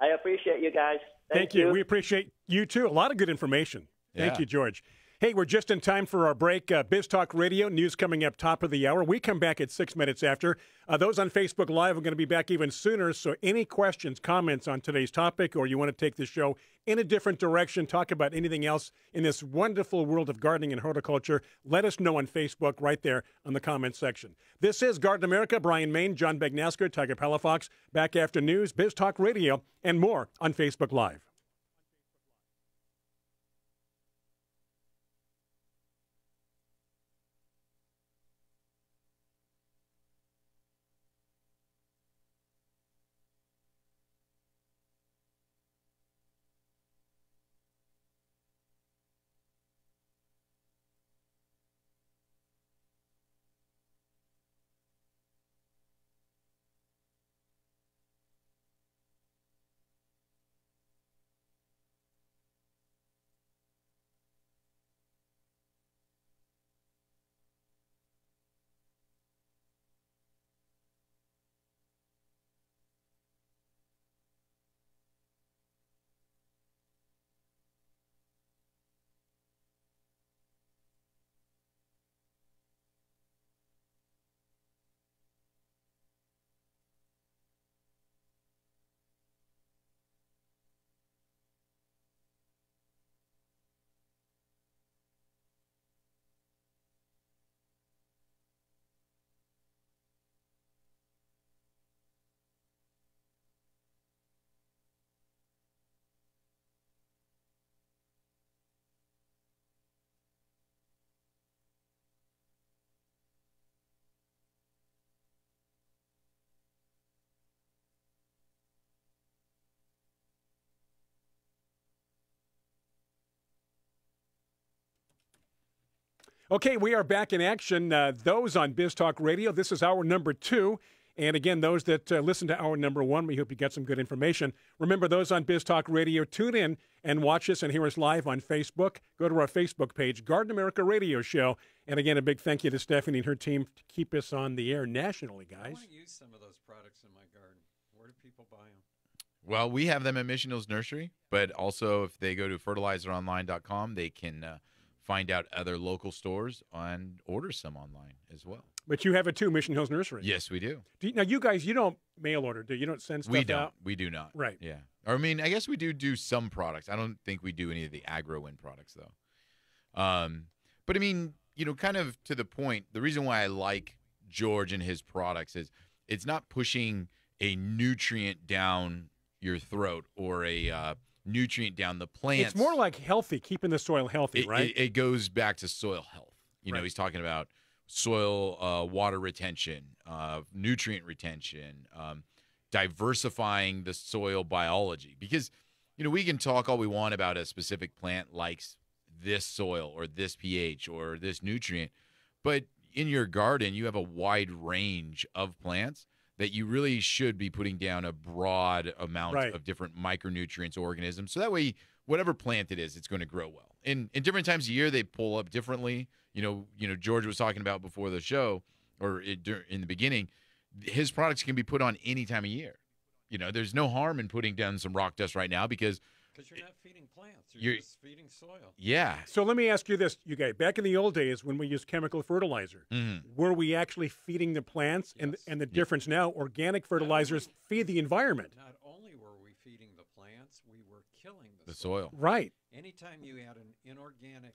I appreciate you guys. Thank, Thank you. We appreciate you too. A lot of good information. Thank Yeah. you, George. Hey, we're just in time for our break. Uh, Biz Talk Radio news coming up top of the hour. We come back at six minutes after. Uh, those on Facebook Live are going to be back even sooner. So, any questions, comments on today's topic, or you want to take the show in a different direction, talk about anything else in this wonderful world of gardening and horticulture, let us know on Facebook right there on the comments section. This is Garden America. Brian Main, John Bagnasco, Tiger Palafox. Back after news, Biz Talk Radio, and more on Facebook Live. Okay, we are back in action. Uh, those on Biz Talk Radio, this is our number two. And again, those that uh, listen to our number one, we hope you get some good information. Remember, those on Biz Talk Radio, tune in and watch us and hear us live on Facebook. Go to our Facebook page, Garden America Radio Show. And again, a big thank you to Stephanie and her team to keep us on the air nationally, guys. I guys. want to use some of those products in my garden. Where do people buy them? Well, we have them at Mission Hills Nursery, but also if they go to fertilizeronline.com, they can uh, find out other local stores and order some online as well. But you have it too, Mission Hills Nursery. Yes, we do. Do you, now, you guys, you don't mail order, do you? You don't send stuff We don't. out? We do not. Right. Yeah. Or, I mean, I guess we do do some products. I don't think we do any of the AgroWin products though. Um, but I mean, you know, kind of to the point. The reason why I like George and his products is it's not pushing a nutrient down your throat or a uh, nutrient down the plant. It's more like healthy, keeping the soil healthy, it, right? it, it goes back to soil health. You know, he's talking about soil uh, water retention, uh, nutrient retention, um, diversifying the soil biology. Because, you know, we can talk all we want about a specific plant likes this soil or this pH or this nutrient, but in your garden, you have a wide range of plants that you really should be putting down a broad amount Right. of different micronutrients, organisms. So that way, whatever plant it is, it's going to grow well. In in different times of year, they pull up differently. You know, you know, George was talking about before the show, or it, in the beginning, his products can be put on any time of year. You know, there's no harm in putting down some rock dust right now because, Because you're not feeding plants, you're, You're- just feeding soil. yeah, So let me ask you this, you guys. Back in the old days when we used chemical fertilizer, Mhm. were we actually feeding the plants? And Yes. and the difference now, organic fertilizers feed the environment. Not only were we feeding the plants, we were killing the, the soil. Right. Anytime you add an inorganic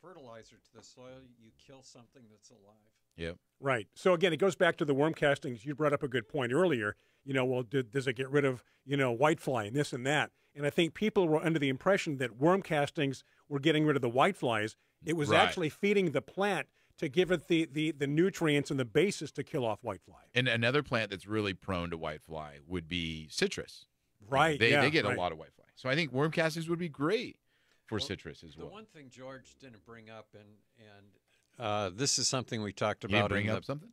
fertilizer to the soil, you kill something that's alive. Yep. Right. So again, it goes back to the worm castings. You brought up a good point earlier. You know, well, did, does it get rid of you know whitefly and this and that? And I think people were under the impression that worm castings were getting rid of the whiteflies. It was Right. actually feeding the plant to give it the, the, the nutrients and the basis to kill off whitefly. And another plant that's really prone to whitefly would be citrus. Right. They, yeah, they get right. a lot of whitefly. So I think worm castings would be great for Well, citrus as The well. The one thing George didn't bring up, and and uh, this is something we talked Can you about. bring in up something?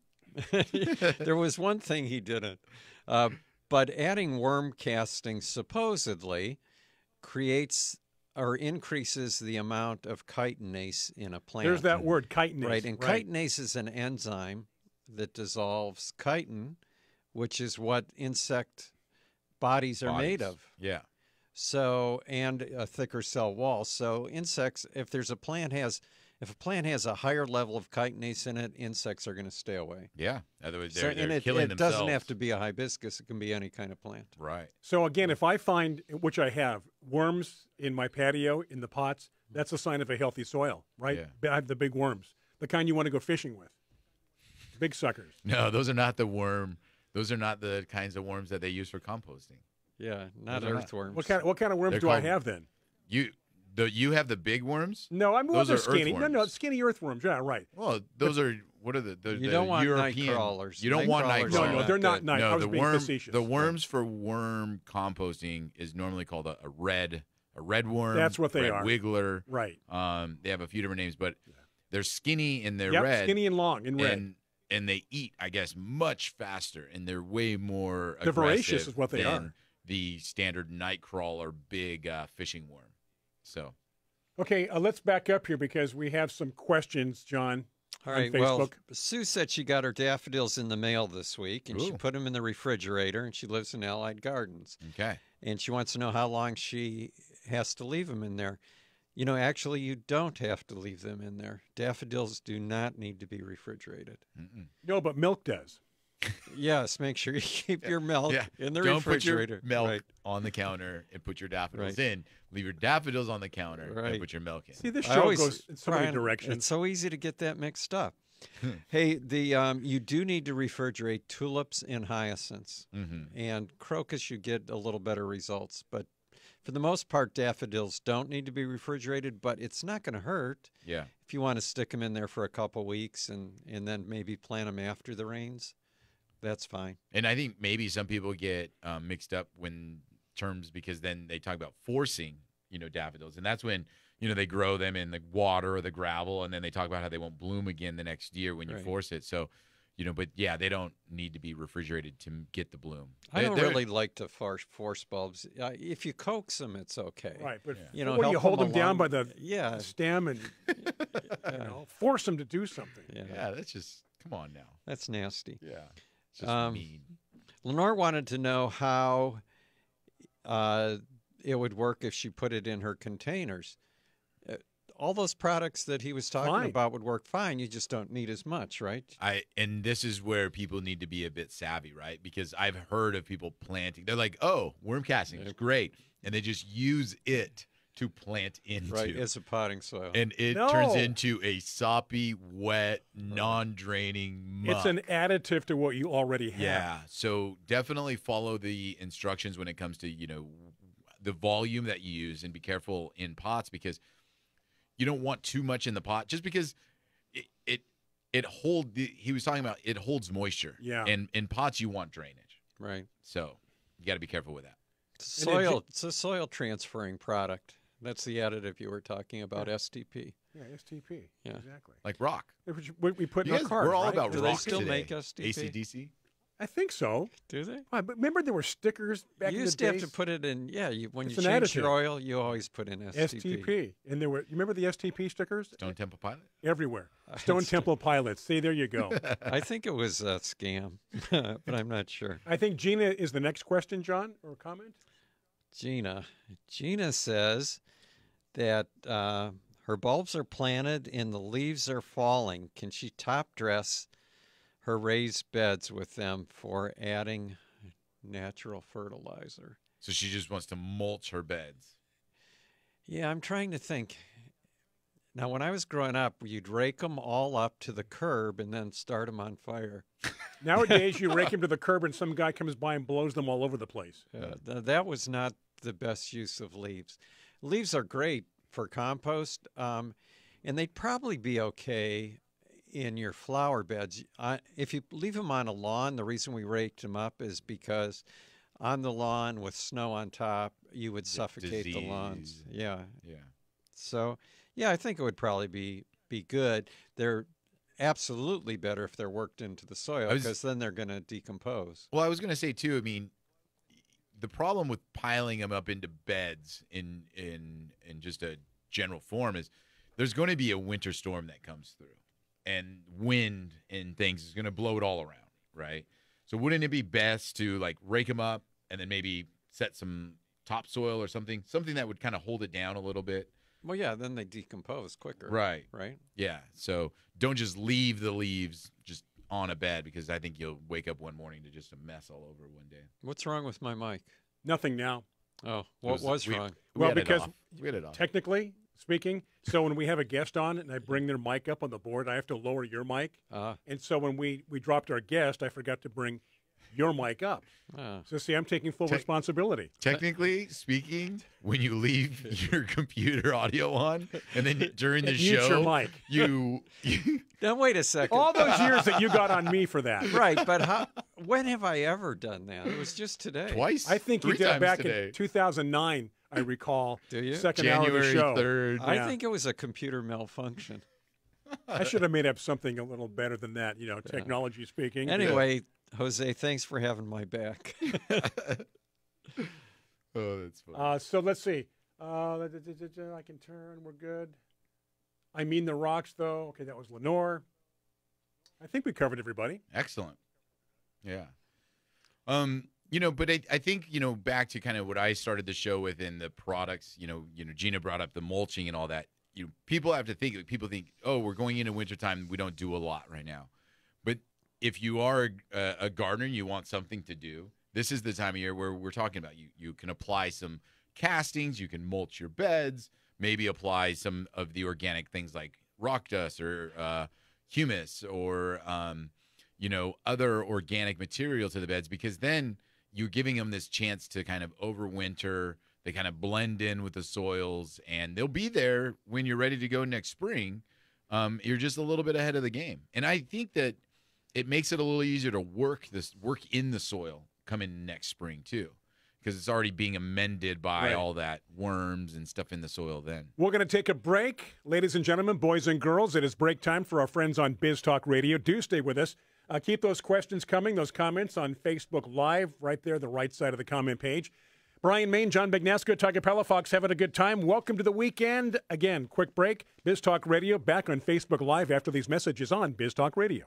there was one thing he didn't, uh, but adding worm casting supposedly creates or increases the amount of chitinase in a plant. There's that word chitinase. Right, and chitinase is an enzyme that dissolves chitin, which is what insect bodies are made of. Yeah. So and a thicker cell wall. So insects, if there's a plant has, if a plant has a higher level of chitinase in it, insects are going to stay away. Yeah. Otherwise, So, they're, they're and it, killing it themselves. doesn't have to be a hibiscus; it can be any kind of plant. Right. So again, if I find, which I have, worms in my patio in the pots, that's a sign of a healthy soil, right? Yeah. Ba- The big worms, the kind you want to go fishing with, big suckers. No, those are not the worm. Those are not the kinds of worms that they use for composting. Yeah, not Those are not- earthworms. What kind? What kind of worms They're do I called- have then? You, the you have the big worms. No, I'm well, Those they're are skinny. No, no, earthworms. skinny earthworms. Yeah, right. Well, those are what are the, the You the don't want night European crawlers. You don't Night want night crawlers No, are no, crawlers. they're not good. nice. no, I was the being worm, facetious. the worms for worm composting is normally called a, a red, a red worm. That's what they red are. Wiggler. Right. Um, they have a few different names, but they're skinny and they're Yep, red. skinny and long and red. and and they eat, I guess, much faster, and they're way more. They're voracious is what they than are. The standard night crawler, big uh, fishing worm. So Okay, uh, let's back up here because we have some questions, John. All right. Well, Sue said she got her daffodils in the mail this week, and she put them in the refrigerator. And she lives in Allied Gardens, okay, and she wants to know how long she has to leave them in there. You know, actually, you don't have to leave them in there. Daffodils do not need to be refrigerated. Mm-mm. No, but milk does. Yes, make sure you keep your milk yeah. in the Don't put your refrigerator. milk Right. on the counter and put your daffodils Right. in. Leave your daffodils on the counter and put your milk in. See, this I show always- goes in so many directions. It's so easy to get that mixed up. hey, the um, you do need to refrigerate tulips and hyacinths, hmm and crocus you get a little better results. But for the most part, daffodils don't need to be refrigerated. But it's not going to hurt Yeah. if you want to stick them in there for a couple weeks and and then maybe plant them after the rains. That's fine. And I think maybe some people get um, mixed up when terms because then they talk about forcing, you know, daffodils, and that's when you know they grow them in the water or the gravel, and then they talk about how they won't bloom again the next year when you Right. force it. So, you know, but yeah, they don't need to be refrigerated to get the bloom. I don't they're- really like to force force bulbs. Uh, if you coax them, it's okay. right, but Yeah. You know, what do you hold them them down by the Yeah, stem and you know, force them to do something? yeah. Yeah, that's just come on now. That's nasty. Yeah, it's just Um, mean. Lenore wanted to know how uh, it would work if she put it in her containers. Uh, all those products that he was talking Fine. about would work fine. You just don't need as much, right? I and this is where people need to be a bit savvy, right? Because I've heard of people planting. They're like, "Oh, worm casting is great," and they just use it to plant into. Right, as a potting soil. and it turns into a soppy, wet, non-draining muck. It's an additive to what you already have. yeah. So definitely follow the instructions when it comes to you know the volume that you use, and be careful in pots because you don't want too much in the pot. Just because it it it hold. The, he was talking about it holds moisture. Yeah. And in pots you want drainage, right. so you got to be careful with that. It's And then soil. It's a soil transferring product. That's the additive you were talking about, STP. Yeah, STP. Yeah. Exactly. Like rock. Which we we put in You our guys- cars. we're all right? about Do rock they still today. make STP? ACDC. I think so. Do they? Why, but remember there were stickers back you in used the to days. have to put it in. Yeah, you, when It's you an change your oil, you always put in STP. STP, and there were. You remember the STP stickers Stone Temple Pilot. everywhere? Stone Temple Pilots. See, there you go. I think it was a scam, but I'm not sure. I think Gina is the next question, John, or comment. Gina. Gina says that uh, her bulbs are planted and the leaves are falling. Can she top dress her raised beds with them for adding natural fertilizer? So she just wants to mulch her beds. Yeah, I'm trying to think. Now, when I was growing up, you'd rake them all up to the curb and then start them on fire. Nowadays, you rake them to the curb, and some guy comes by and blows them all over the place. Uh, th- that was not the best use of leaves. Leaves are great for compost, um, and they'd probably be okay in your flower beds. Uh, if you leave them on a lawn, the reason we raked them up is because on the lawn with snow on top, you would suffocate the lawns. Yeah. Yeah. So, yeah, I think it would probably be be good. They're absolutely better if they're worked into the soil because then they're going to decompose. Well, I was going to say too. I mean, the problem with piling them up into beds in in in just a general form is there's going to be a winter storm that comes through, and wind and things is going to blow it all around, right? So wouldn't it be best to like rake them up and then maybe set some topsoil or something, something that would kind of hold it down a little bit? Well, yeah, then they decompose quicker. Right. Right. Yeah. So don't just leave the leaves just on a bed because I think you'll wake up one morning to just a mess all over one day. What's wrong with my mic? Nothing now. Oh, what was, we- wrong? we Well, had it because off. we had it off. Technically speaking, so when we have a guest on and I bring their mic up on the board, I have to lower your mic. Uh, And so when we, we dropped our guest, I forgot to bring your mic up. uh, So see, I'm taking full Tech- responsibility. Technically speaking, when you leave your computer audio on and then during the It mutes show, your mic. you, you now wait a second. All those years that you got on me for that. right, but how? When have I ever done that? It was just today. twice. I think you did it back today. in 2009, I recall. Do you? Second hour of the January show. third. I Yeah. think it was a computer malfunction. I should have made up something a little better than that, you know, technology speaking. Anyway, Jose, thanks for having my back. Oh, that's funny. Uh, so let's see. Uh, I can turn. We're good. I mean the rocks, though. Okay, that was Lenore. I think we covered everybody. Excellent. Yeah. Um, you know, but I, I think, you know, back to kind of what I started the show with in the products, you know, you know, Gina brought up the mulching and all that. You know, people have to think people think, oh, we're going into wintertime, we don't do a lot right now. But if you are a, a gardener, and you want something to do, this is the time of year where we're talking about you. You can apply some castings, you can mulch your beds, maybe apply some of the organic things like rock dust or uh, humus or um, you know other organic material to the beds because then you're giving them this chance to kind of overwinter. They kind of blend in with the soils and they'll be there when you're ready to go next spring. Um, you're just a little bit ahead of the game. And i think that it makes it a little easier to work this work in the soil coming next spring too because it's already being amended by Right. all that worms and stuff in the soil then We're going to take a break. Ladies and gentlemen, boys and girls, it is break time for our friends on Biz Talk Radio. Do stay with us. Uh, keep those questions coming, those comments on Facebook Live, right there, the right side of the comment page. Brian Main, John Bagnasco, Tiger Palafox, having a good time. Welcome to the weekend. Again, quick break. Biz Talk Radio back on Facebook Live after these messages on Biz Talk Radio.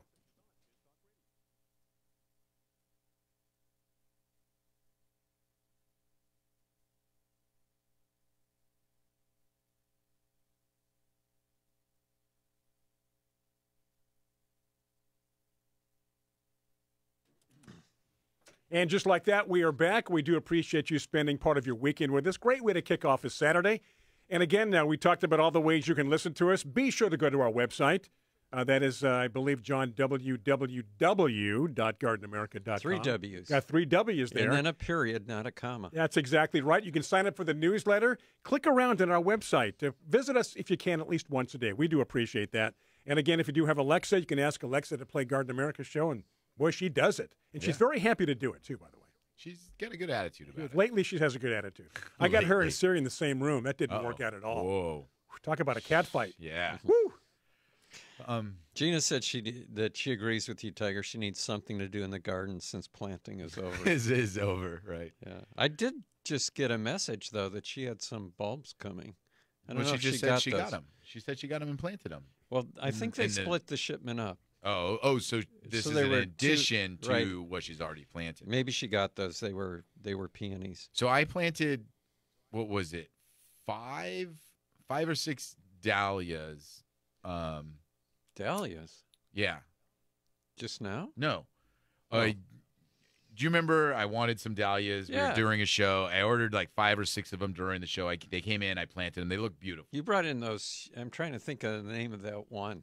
And just like that, we are back. We do appreciate you spending part of your weekend with us. Great way to kick off a Saturday. And again, now we talked about all the ways you can listen to us. Be sure to go to our website. Uh, that is, uh, I believe, John, www.gardenamerica.com. Three W's. Got three W's there. And then a period, not a comma. That's exactly right. You can sign up for the newsletter. Click around on our website. Uh, visit us if you can at least once a day. We do appreciate that. And again, if you do have Alexa, you can ask Alexa to play Garden America show, and boy, she does it. And she's very happy to do it too, by the way. she's got a good attitude about it Lately, she has a good attitude. I got her and Siri in the same room. That didn't work Uh-oh. out at all. whoa Talk about a cat fight. yeah Woo! um Gina said she that she agrees with you, Tiger. She needs something to do in the garden since planting is over. this is over right yeah, I did just get a message though that she had some bulbs coming. I don't well, know she if just she said got she those. got them. She said she got them and planted them. Well, I think they the- split the shipment up. Oh, oh, so this So is an were two- addition to what she's already planted. Maybe she got those. They were they were peonies. So I planted, what was it, five, five or six dahlias. Um, Dahlias. yeah, Just now? no. Oh. Uh, do you remember I wanted some dahlias? We Yeah. doing a show. I ordered like five or six of them during the show. I, they came in. I planted them. They look beautiful. You brought in those. I'm trying to think of the name of that one.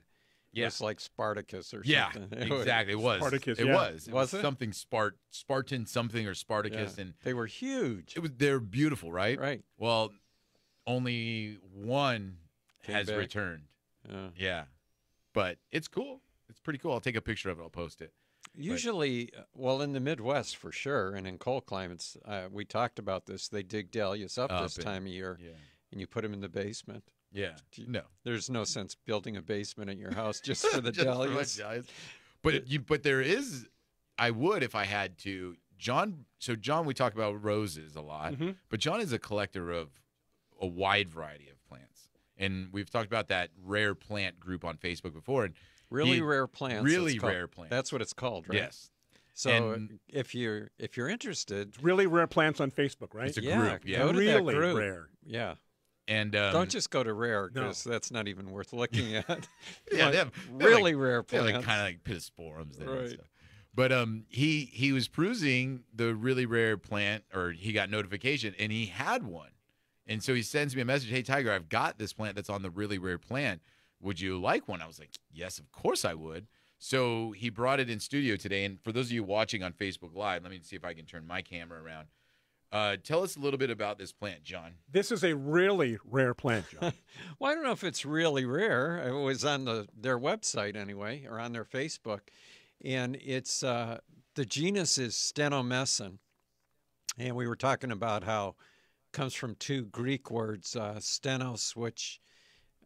Yeah. It's like Spartacus or Yeah, something. It was- exactly. It was. Spartacus, it yeah. was. It Was was it? something Spart Spartan something or Yeah. Spartacus, and They were huge. it was they're beautiful, right? Right. Well, only one Came has back. returned. Yeah. Yeah, but it's cool. It's pretty cool. I'll take a picture of it. I'll post it. Usually, uh, well, in the Midwest for sure, and in cold climates, uh, we talked about this. They dig dahlias up, Up this and- time of year, Yeah. and you put them in the basement. Yeah. No. There's no sense building a basement in your house just for the Just for dahlias. dahlias. But you but there is I would if I had to. John so John we talk about roses a lot, Mhm. but John is a collector of a wide variety of plants. And we've talked about that rare plant group on Facebook before and Really He- rare plants. really it's called. rare plants. That's what it's called, right? yes. So And- if you're if you're interested, It's really rare plants on Facebook, right? It's a yeah, group, yeah. go to really that group. rare. Yeah, And um, don't just go to rare no. because that's not even worth looking at. yeah, Like, they have, really like, rare they have, plants. like kind of like pittosporums there. and Right. stuff. But um, he he was perusing the really rare plant, or he got notification, and he had one, and so he sends me a message. Hey Tiger, I've got this plant that's on the really rare plant. Would you like one? I was like, yes, of course I would. So he brought it in studio today. And for those of you watching on Facebook Live, let me see if I can turn my camera around. Uh, tell us a little bit about this plant, John. This is a really rare plant, John. Well, I don't know if it's really rare. It was on the their website anyway, or on their Facebook, and it's uh, the genus is Stenomesson, and we were talking about how it comes from two Greek words, uh, stenos, which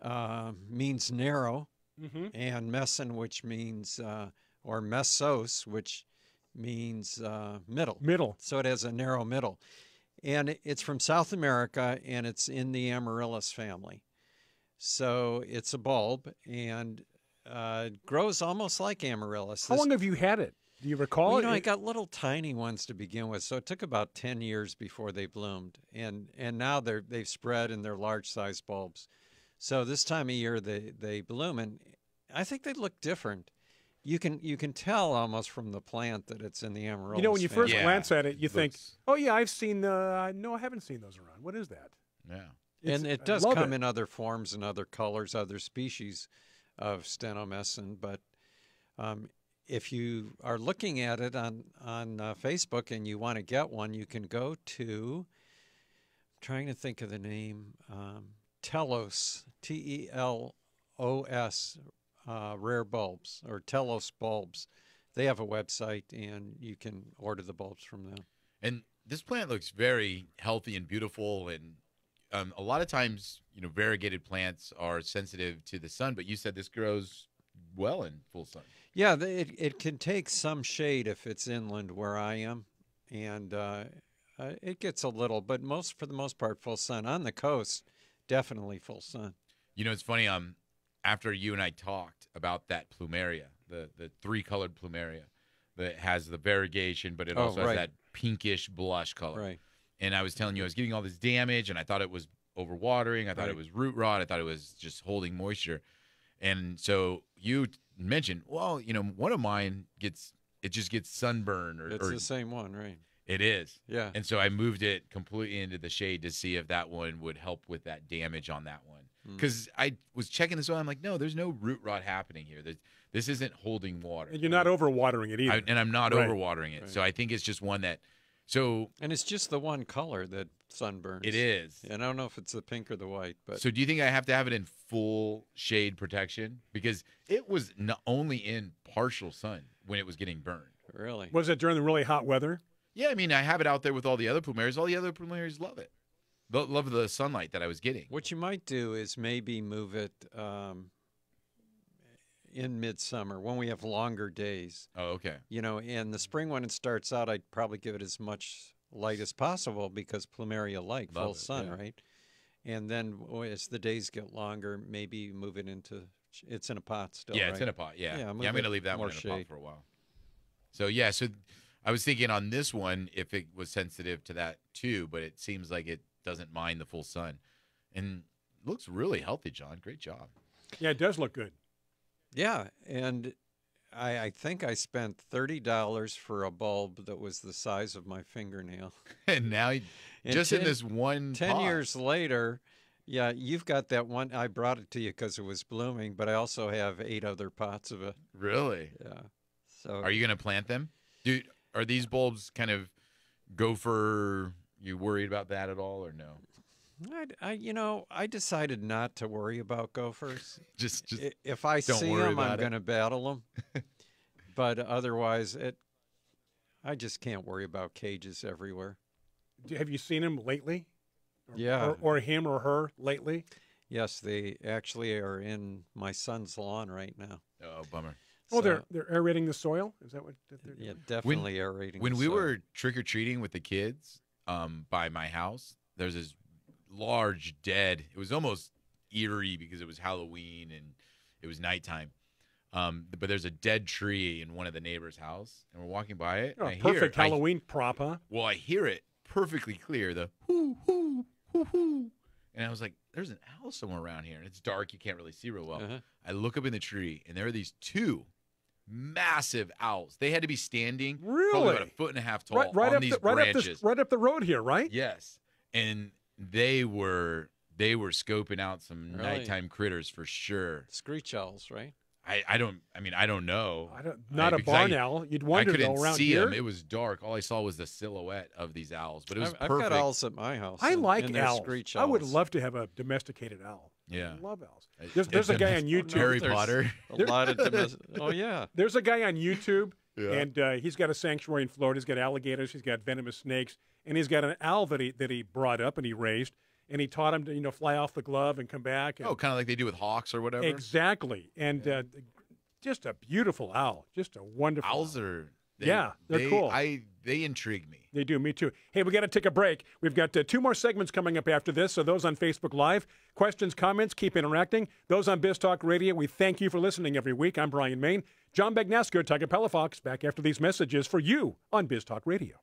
uh, means narrow, mm-hmm. and messon, which means uh, or mesos, which means uh, middle. Middle. So it has a narrow middle. And it's from South America and it's in the Amaryllis family. So it's a bulb and uh, it grows almost like Amaryllis. How This- long have you had it? Do you recall? well, you know, I got little tiny ones to begin with, so it took about ten years before they bloomed, and and now they're they've spread and they're large size bulbs. So this time of year they they bloom, and I think they look different. You can you can tell almost from the plant that it's in the amaryllis. you know, when you first Yeah. glance at it, you think, "Oh yeah, I've seen the." no, I haven't seen those around. What is that? Yeah. and it does come it. in other forms and other colors, other species of stenomesson. But um, if you are looking at it on on uh, Facebook and you want to get one, you can go to. I'm trying to think of the name. Um, Telos, T E L O S, uh, rare bulbs or Telos bulbs. They have a website and you can order the bulbs from them. And this plant looks very healthy and beautiful. And um, a lot of times, you know, variegated plants are sensitive to the sun, but you said this grows well in full sun. Yeah, it it can take some shade if it's inland where I am, and uh, uh, it gets a little, but most for the most part full sun. On the coast, definitely full sun. You know, it's funny. Um, after you and I talked about that plumeria, the the three colored plumeria that has the variegation, but it Oh, also right. has that pinkish blush color. Right. And I was telling you, I was getting all this damage, and I thought it was overwatering. I thought Right. it was root rot. I thought it was just holding moisture. And so you mentioned, well, you know, one of mine gets it just gets sunburn, or, It's or the same one, right? it is. Yeah. And so I moved it completely into the shade to see if that one would help with that damage on that one. Mm. Because I was checking this one, I'm like, no, there's no root rot happening here. This, this isn't holding water. And you're not overwatering it either. I, and I'm not Right. overwatering it. Right. So I think it's just one that. So And it's just the one color that sunburns. it is. And I don't know if it's the pink or the white, but So do you think I have to have it in full shade protection because it was not only in partial sun when it was getting burned? really, Was it during the really hot weather? Yeah, I mean, I have it out there with all the other plumerias. All the other plumerias love it. Lo- Love of the sunlight that I was getting. what you might do is maybe move it um, in midsummer when we have longer days. Oh, okay. you know, in the spring when it starts out, I'd probably give it as much light as possible because plumeria like Love full it, sun, yeah. right? And then as the days get longer, maybe move it into it's in a pot still. yeah, right? it's in a pot. Yeah, Yeah, yeah. I'm gonna leave that one in a pot for a while. So yeah, so I was thinking on this one if it was sensitive to that too, but it seems like it doesn't mind the full sun, and looks really healthy. John, great job. Yeah, it does look good. Yeah, and I, I think I spent thirty dollars for a bulb that was the size of my fingernail. And now, you- And just in ten- this one Ten pot. years later, yeah, you've got that one. I brought it to you because it was blooming, but I also have eight other pots of it. Really? Yeah. So Are you gonna plant them, dude? Are these bulbs kind of gopher? You worried about that at all, or no? I, I, you know, I decided not to worry about gophers. Just, just I- if I don't see worry them, I'm about it. going to battle them. but otherwise, it, I just can't worry about cages everywhere. Do- Have you seen him lately? Or, Yeah. Or, or him or her lately? Yes, they actually are in my son's lawn right now. oh bummer. Oh, they're So, they're aerating the soil. Is that what? that they're doing? yeah, doing? definitely aerating. When the we soil. were trick or treating with the kids um, by my house, there's this large dead. It was almost eerie because it was Halloween and it was nighttime. Um, but there's a dead tree in one of the neighbors' house, and we're walking by it. Oh, and I hear perfect it. I- Halloween prop, huh? well, I hear it perfectly clear. The hoo hoo hoo hoo, and I was like, "There's an owl somewhere around here." And it's dark; you can't really see real well. Uh-huh. I look up in the tree, and there are these two massive owls. They had to be standing probably Really? about a foot and a half tall Right, right on up these the, right up branches. right up the road here, right? Yes, and they were they were scoping out some Really? nighttime critters for sure. Screech owls, right? I, I don't. I mean, I don't know. I don't, not a barn I- owl. You'd I wonder couldn't though around see here. them. It was dark. All I saw was the silhouette of these owls. But it was I've, I've got owls at my house. I and- like and they're owls. I would love to have a domesticated owl. Yeah. I love owls. Uh, There's, there's a guy on YouTube. Harry There's- Potter. a lot of domestic. oh yeah. There's a guy on YouTube, Yeah. and uh, he's got a sanctuary in Florida. He's got alligators. He's got venomous snakes, and he's got an owl that he that he brought up and he raised, and he taught him to you know fly off the glove and come back. And Oh, kind of like they do with hawks or whatever. exactly. And uh, just a beautiful owl. Just a wonderful. Owls owl. are. They, Yeah, they're they- cool. I they intrigue me. They do, me too. Hey, we got to take a break. We've got uh, two more segments coming up after this. So those on Facebook Live, questions, comments, keep interacting. Those on Biz Talk Radio, we thank you for listening every week. I'm Brian Main, John Bagnasco, Tiger Palafox, back after these messages for you on Biz Talk Radio.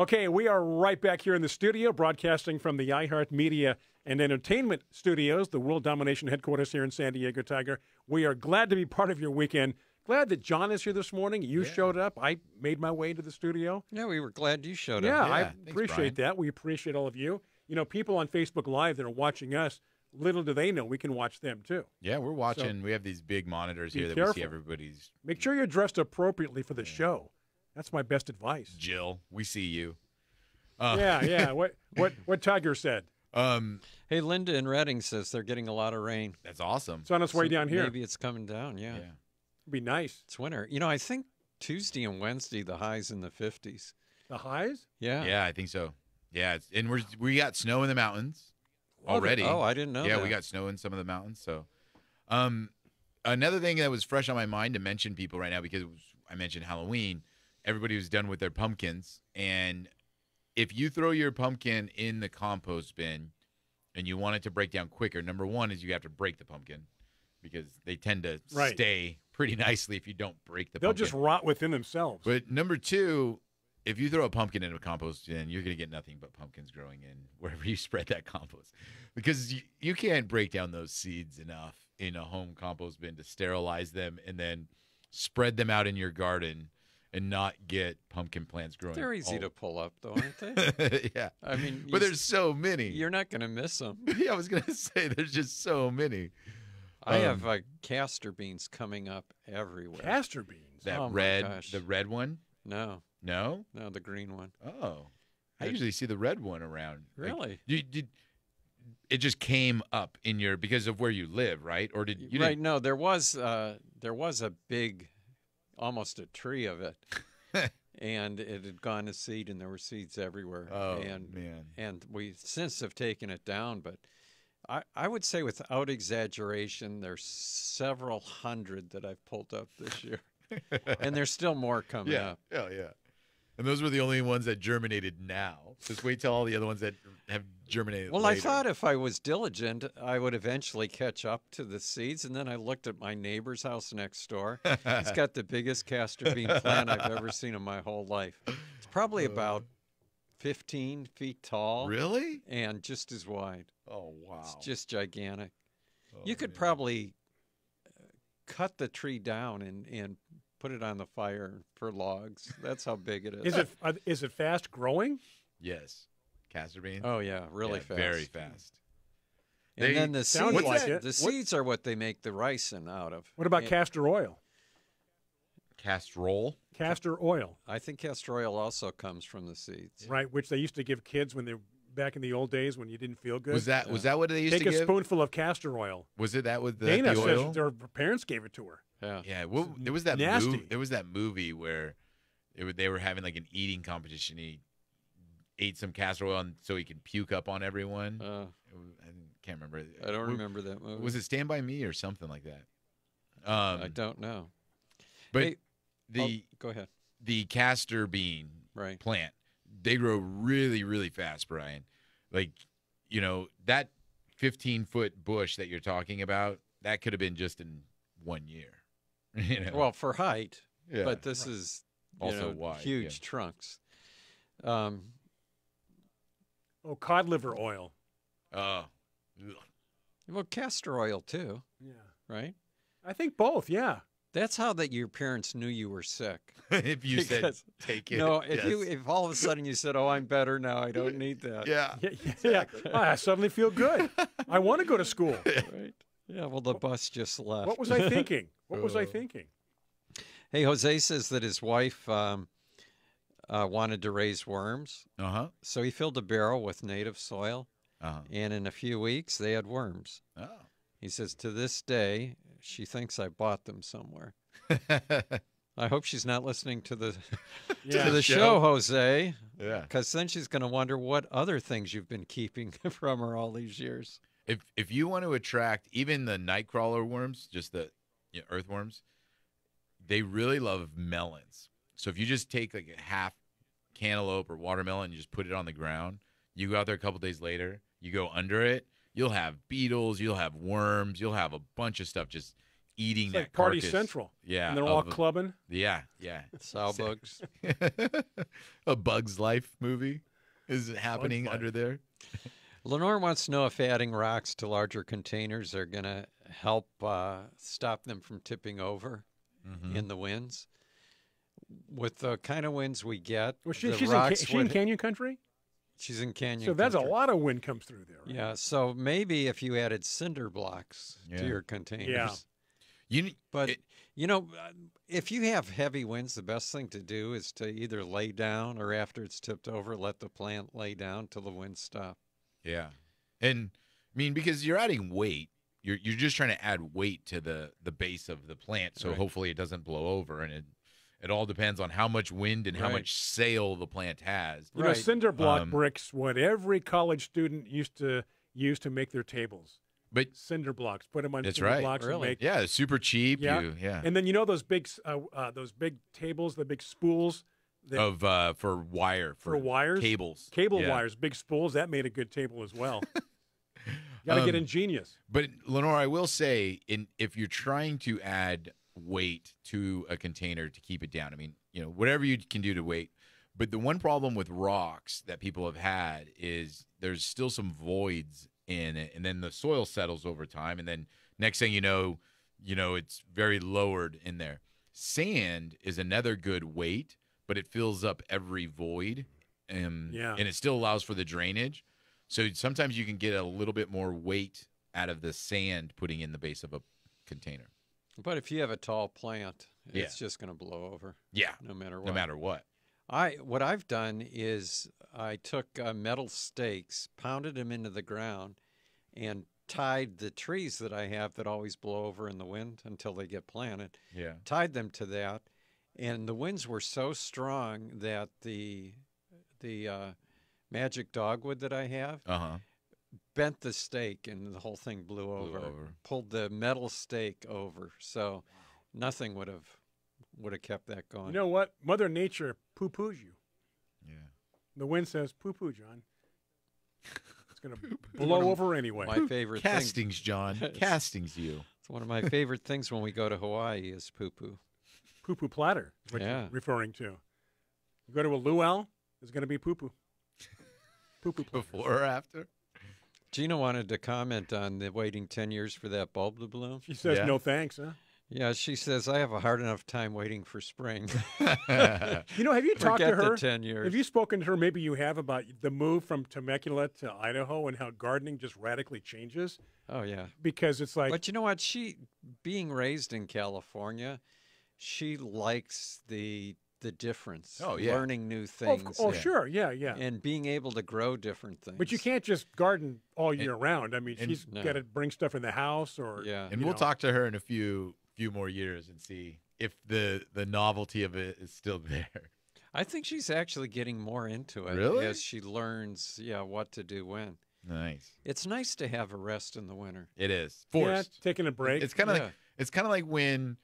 Okay, we are right back here in the studio, broadcasting from the iHeart Media and Entertainment Studios, the world domination headquarters here in San Diego, Tiger. We are glad to be part of your weekend. Glad that John is here this morning. You showed up. I made my way into the studio. Yeah, we were glad you showed Yeah, up. I Yeah, thanks, appreciate Brian. that. We appreciate all of you. You know, people on Facebook Live that are watching us, little do they know we can watch them too. Yeah, we're watching. we have these big monitors here that we see everybody's. Make sure you're dressed appropriately for the show. That's my best advice. Jill, we see you. Uh, yeah, yeah. What what what Tiger said. Um, Hey, Linda in Redding says they're getting a lot of rain. that's awesome. It's on its way So down here. Maybe it's coming down. Yeah. yeah. It'd be nice. it's winter. You know, I think Tuesday and Wednesday the highs in the 50s. The highs? Yeah. Yeah, I think so. Yeah, it's, and we're we got snow in the mountains already. Oh, I didn't know. yeah, that. we got snow in some of the mountains. So, um, another thing that was fresh on my mind to mention people right now because was, I mentioned Halloween. Everybody was done with their pumpkins, and if you throw your pumpkin in the compost bin and you want it to break down quicker, number one is you have to break the pumpkin because they tend to Right. stay pretty nicely if you don't break the They'll pumpkin. just rot within themselves. But number two, if you throw a pumpkin in a compost bin, you're going to get nothing but pumpkins growing in wherever you spread that compost. Because you, you can't break down those seeds enough in a home compost bin to sterilize them and then spread them out in your garden and not get pumpkin plants growing. They're easy all- to pull up, though, aren't they? yeah. I mean, But s- there's so many. you're not going to miss them. yeah, I was going to say there's just so many. I Um, have uh, castor beans coming up everywhere. Castor beans. That Oh my red, gosh. the red one? no, No? no, the green one. Oh. I It- usually see the red one around. Like, Really? You did. It just came up in your because of where you live, right? Or did you? right? No, there was uh, there was a big, almost a tree of it, and it had gone to seed, and there were seeds everywhere. Oh and man. and we since have taken it down, but. I, I would say, without exaggeration, there's several hundred that I've pulled up this year, and there's still more coming Yeah. up. Yeah. Yeah. And those were the only ones that germinated now. Just wait till all the other ones that have germinated. Well, I thought if I was diligent, I would eventually catch up to the seeds. And then I looked at my neighbor's house next door. He's got the biggest castor bean plant I've ever seen in my whole life. It's probably about 15 feet tall Really? and just as wide. Oh wow. It's just gigantic. Oh, you could man. probably uh, cut the tree down and, and put it on the fire for logs. That's how big it is. Is it uh, is it fast growing? Yes. Castor bean. Oh, yeah, really Yeah, fast. Very fast. And They- then the seeds, like it. the What- seeds are what they make the ricin out of. What about And castor oil? Castrol. Castor oil, I think castor oil also comes from the seeds. right? Which they used to give kids when they back in the old days when you didn't feel good. Was that was that what they used to Take a spoonful of castor oil. Was it that with the, Dana the oil? says her parents gave it to her. Yeah. Yeah, well, there was that nasty. Movie, there was that movie where it, they were having like an eating competition. He ate some casserole and so he could puke up on everyone. Uh, I can't remember. I don't remember that movie. Was it Stand by Me or something like that? Um, I don't know. but Hey, the oh, go ahead. the castor bean Right. plant, they grow really really fast, Brian. Like you know that 15 foot bush that you're talking about, that could have been just in one year. you know? Well, for height, yeah. but this is you Also know, wide, huge yeah. trunks. Um, Oh, cod liver oil. oh, ugh. well, castor oil too, Yeah. right? I think both. Yeah. That's how that your parents knew you were sick. if you said take it, No, if you if all of a sudden you said, "Oh, I'm better now. I don't need that." yeah, Yeah. yeah, yeah. I suddenly feel good. I want to go to school. Right. Yeah. Well, the bus just left. What was I thinking? What was I Oh. thinking? hey, Jose says that his wife um, uh, wanted to raise worms, uh huh, so he filled a barrel with native soil, uh and in a few weeks they had worms. huh. He says to this day she thinks I bought them somewhere. Oh, I hope she's not listening to the Yeah. to the show. show, Jose, yeah. because then she's going to wonder what other things you've been keeping from her all these years. If if you want to attract even the nightcrawler worms, just the you know, earthworms, they really love melons. So if you just take like a half cantaloupe or watermelon and you just put it on the ground, you go out there a couple days later, you go under it, you'll have beetles, you'll have worms, you'll have a bunch of stuff just eating It's that like Party carcass. Central. Yeah, And they're all of- clubbing. Yeah, yeah. Sow bugs. a Bug's Life movie is happening Life. under there. Lenore wants to know if adding rocks to larger containers are going to help uh, stop them from tipping over Mm-hmm. in the winds. With the kind of winds we get, Well, she, the she's in, rocks is she in Canyon Country? she's in Canyon. so that's a lot of wind comes through there. Right? Yeah, so maybe if you added cinder blocks Yeah. to your containers. Yeah. You But it- you know, uh, if you have heavy winds, the best thing to do is to either lay down or after it's tipped over, let the plant lay down till the winds stop. Yeah, and I mean because you're adding weight, you're you're just trying to add weight to the the base of the plant, so Right. hopefully it doesn't blow over, and it it all depends on how much wind and how Right. much sail the plant has. You know, cinder block Um, bricks, what every college student used to use to make their tables. But Cinder blocks. Put them on That's cinder right. blocks and Really? make. yeah, super cheap. Yeah. you- yeah. And then you know those big, uh, uh, those big tables, the big spools, that, of uh for wire for wires, cables cable Yeah. wires, big spools. That made a good table as well. Got to get Um, ingenious. But Lenore, I will say, in if you're trying to add weight to a container to keep it down, I mean, you know, whatever you can do to weight. But the one problem with rocks that people have had is there's still some voids in it, and then the soil settles over time, and then next thing you know, you know, it's very lowered in there. Sand is another good weight, but it fills up every void, and Yeah. and it still allows for the drainage. So sometimes you can get a little bit more weight out of the sand putting in the base of a container. But if you have a tall plant, Yeah. it's just going to blow over Yeah, no matter what. no matter what. I what I've done is I took uh, metal stakes, pounded them into the ground, and tied the trees that I have that always blow over in the wind until they get planted. Yeah. Tied them to that, and the winds were so strong that the the uh, magic dogwood that I have Uh huh. Bent the stake, and the whole thing blew over. over. Pulled the metal stake over, so nothing would have would have kept that going. You know what? Mother Nature poo poos you. Yeah. The wind says poo poo, John. It's going to blow over anyway. my favorite thing. Castings, John. Castings, you. It's one of my favorite things when we go to Hawaii is poo poo. Poo poo platter, is what Yeah. you're referring to. You go to a luau, there's going to be poo poo. Poo poo platter. Before or after? Gina wanted to comment on the waiting 10 years for that bulb to bloom. She says Yeah. no thanks, huh? Yeah, she says, I have a hard enough time waiting for spring. You know, have you talked Forget to her? the 10 years. Have you spoken to her? Maybe you have about the move from Temecula to Idaho and how gardening just radically changes oh, yeah. because it's like but you know what? She, being raised in California, she likes the the difference. Oh, yeah. learning new Oh, things. of- oh, yeah. sure, yeah, yeah. and being able to grow different things. But you can't just garden all year round. I mean, and- she's No. got to bring stuff in the house or Yeah. And we'll know. talk to her in a few few more years and see if the the novelty of it is still there. I think she's actually getting more into it Really? as she learns, yeah, what to do when. Nice. It's nice to have a rest in the winter. It is yeah, forced. taking a break. It's kind of Yeah. like it's kind of like when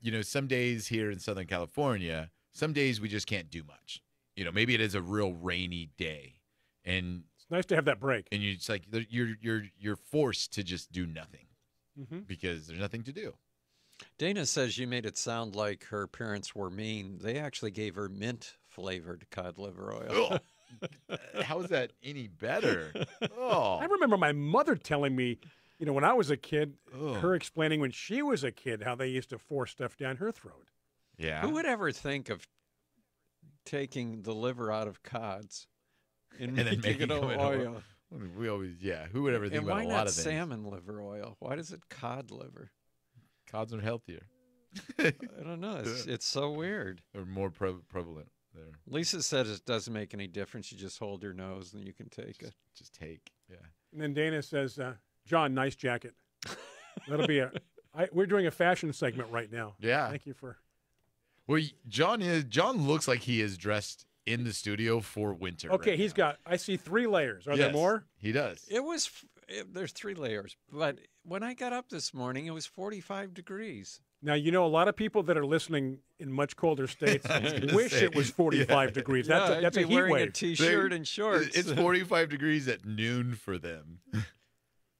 you know some days here in Southern California, some days we just can't do much. You know, maybe it is a real rainy day, and it's nice to have that break. and you just like you're you're you're forced to just do nothing hmm because there's nothing to do. Dana says you made it sound like her parents were mean. They actually gave her mint flavored cod liver oil. How is that any better? Oh, I remember my mother telling me, you know, when I was a kid, Ugh. her explaining when she was a kid how they used to force stuff down her throat. Yeah. Who would ever think of taking the liver out of cods and, And then making, making it it oil? We always, yeah. Who would ever think And about a lot of things? salmon liver oil? Why does it cod liver? Cods are healthier I don't know. It's, it's so weird. or more pre- prevalent there. Lisa said it doesn't make any difference. You just hold your nose and you can take it. Just take, yeah. And then Dana says, uh, "John, nice jacket." That'll be a. I, we're doing a fashion segment right now. Yeah. Thank you for. Well, John is John looks like he is dressed in the studio for winter. Okay, right he's now. got. I see three layers. Are there more? He does. It was, it, there's three layers, but when I got up this morning, it was 45 degrees. Now you know a lot of people that are listening in much colder states wish say, it was 45 yeah. degrees. That's yeah, a, that's I'd a be heat wearing a wave. t-shirt They- and shorts. It's 45 degrees at noon for them.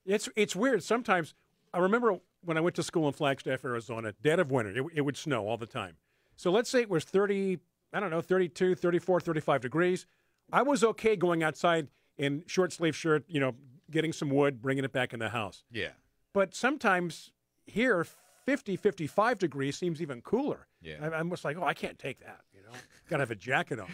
It's it's weird. Sometimes I remember when I went to school in Flagstaff, Arizona, dead of winter, it, it would snow all the time. So let's say it was 30, I don't know, 32, 34, 35 degrees. I was okay going outside in short sleeve shirt, you know, getting some wood, bringing it back in the house. Yeah. But sometimes here, 50, 55 degrees seems even cooler. Yeah. I, I'm just like, oh, I can't take that, you know. Got to have a jacket on.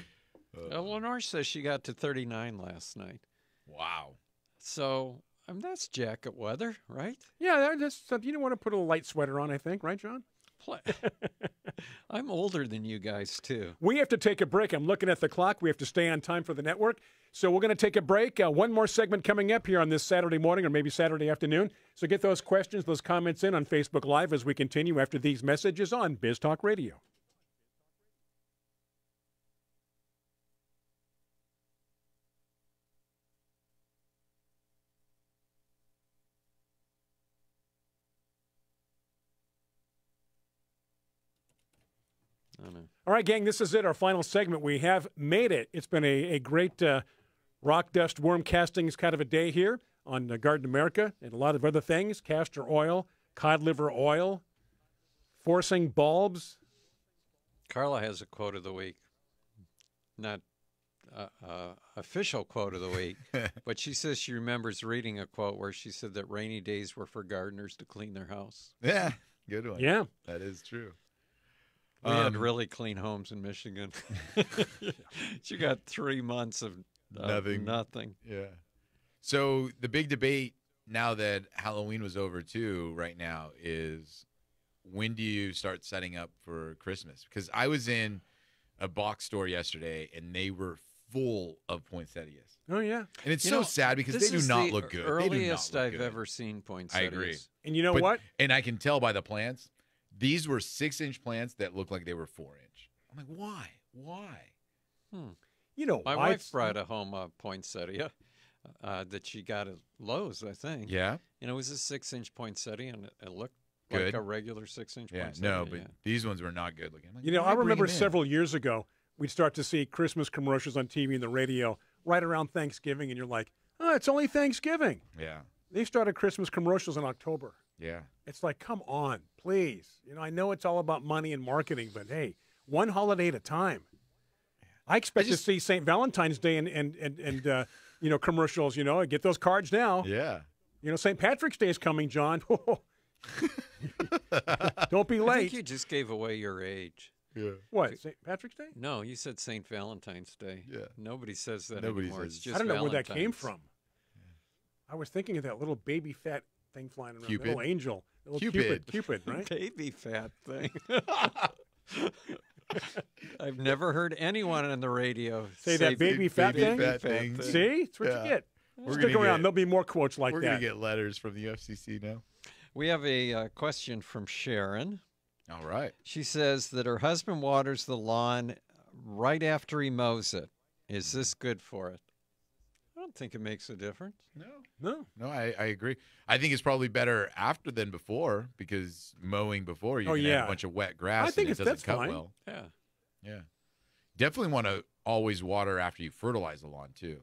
Uh, Lenore says she got to 39 last night. Wow. So I mean, that's jacket weather, right? Yeah, that- that's something. You don't want to put a light sweater on, I think, right, John? Pla- I'm older than you guys, too. We have to take a break. I'm looking at the clock. We have to stay on time for the network. So we're going to take a break. Uh, one more segment coming up here on this Saturday morning or maybe Saturday afternoon. So get those questions, those comments in on Facebook Live as we continue after these messages on Biz Talk Radio. All right, gang, this is it, our final segment. We have made it. It's been a, a great uh, rock dust worm castings kind of a day here on uh, Garden America and a lot of other things castor oil, cod liver oil, forcing bulbs. Carla has a quote of the week. Not uh, uh, official quote of the week, but she says she remembers reading a quote where she said that rainy days were for gardeners to clean their house. Yeah. Good one. Yeah. That is true. We had Um, really clean homes in Michigan. she got three months of, of Nothing. Nothing. Yeah. So the big debate now that Halloween was over too, right now, is when do you start setting up for Christmas? Because I was in a box store yesterday and they were full of poinsettias. Oh, yeah. And it's You so know, sad because they do not the look good. They do not look good. Earliest I've good. ever seen poinsettias. I agree. And you know But- what? And I can tell by the plants, these were six inch plants that looked like they were four inch. I'm like, why? Why? Hmm. You know, My wife it's- brought a home a poinsettia uh, uh, that she got at Lowe's, I think. Yeah. And it was a six-inch poinsettia, and it, it looked Good. like a regular six-inch Yeah. poinsettia. No, but yeah. these ones were not good looking. Like, You know, I bring remember 'em in? several years ago, we'd start to see Christmas commercials on TV and the radio right around Thanksgiving, and you're like, oh, it's only Thanksgiving. Yeah. They started Christmas commercials in October. Yeah. It's like, come on, please. You know, I know it's all about money and marketing, but hey, one holiday at a time. I expect just- to see St. Valentine's Day and and and, and uh, you know commercials. You know, get those cards now. Yeah. You know, St. Patrick's Day is coming, John. Don't be I think late. you just gave away your age. Yeah. What St. Patrick's Day? No, you said St. Valentine's Day. Yeah. Nobody says that Nobody anymore. says it's just I don't know where that came Valentine's. from. I was thinking of that little baby fat thing flying around, Cupid. little angel, little Cupid. Cupid, Cupid, right? Baby fat thing. I've never heard anyone on the radio Say that baby fat baby thing? fat thing. See, that's what Yeah. you get. We're Stick around. get- There'll be more quotes like We're that. gonna get letters from the FCC now. We have a uh, question from Sharon. All right. She says that her husband waters the lawn right after he mows it. Is this good for it? I don't think it makes a difference. No, no. no, I, I agree. I think it's probably better after than before because mowing before you're Oh, gonna have a bunch of wet grass. I think and it doesn't that's cut fine. well. Yeah. Yeah, definitely want to always water after you fertilize the lawn too,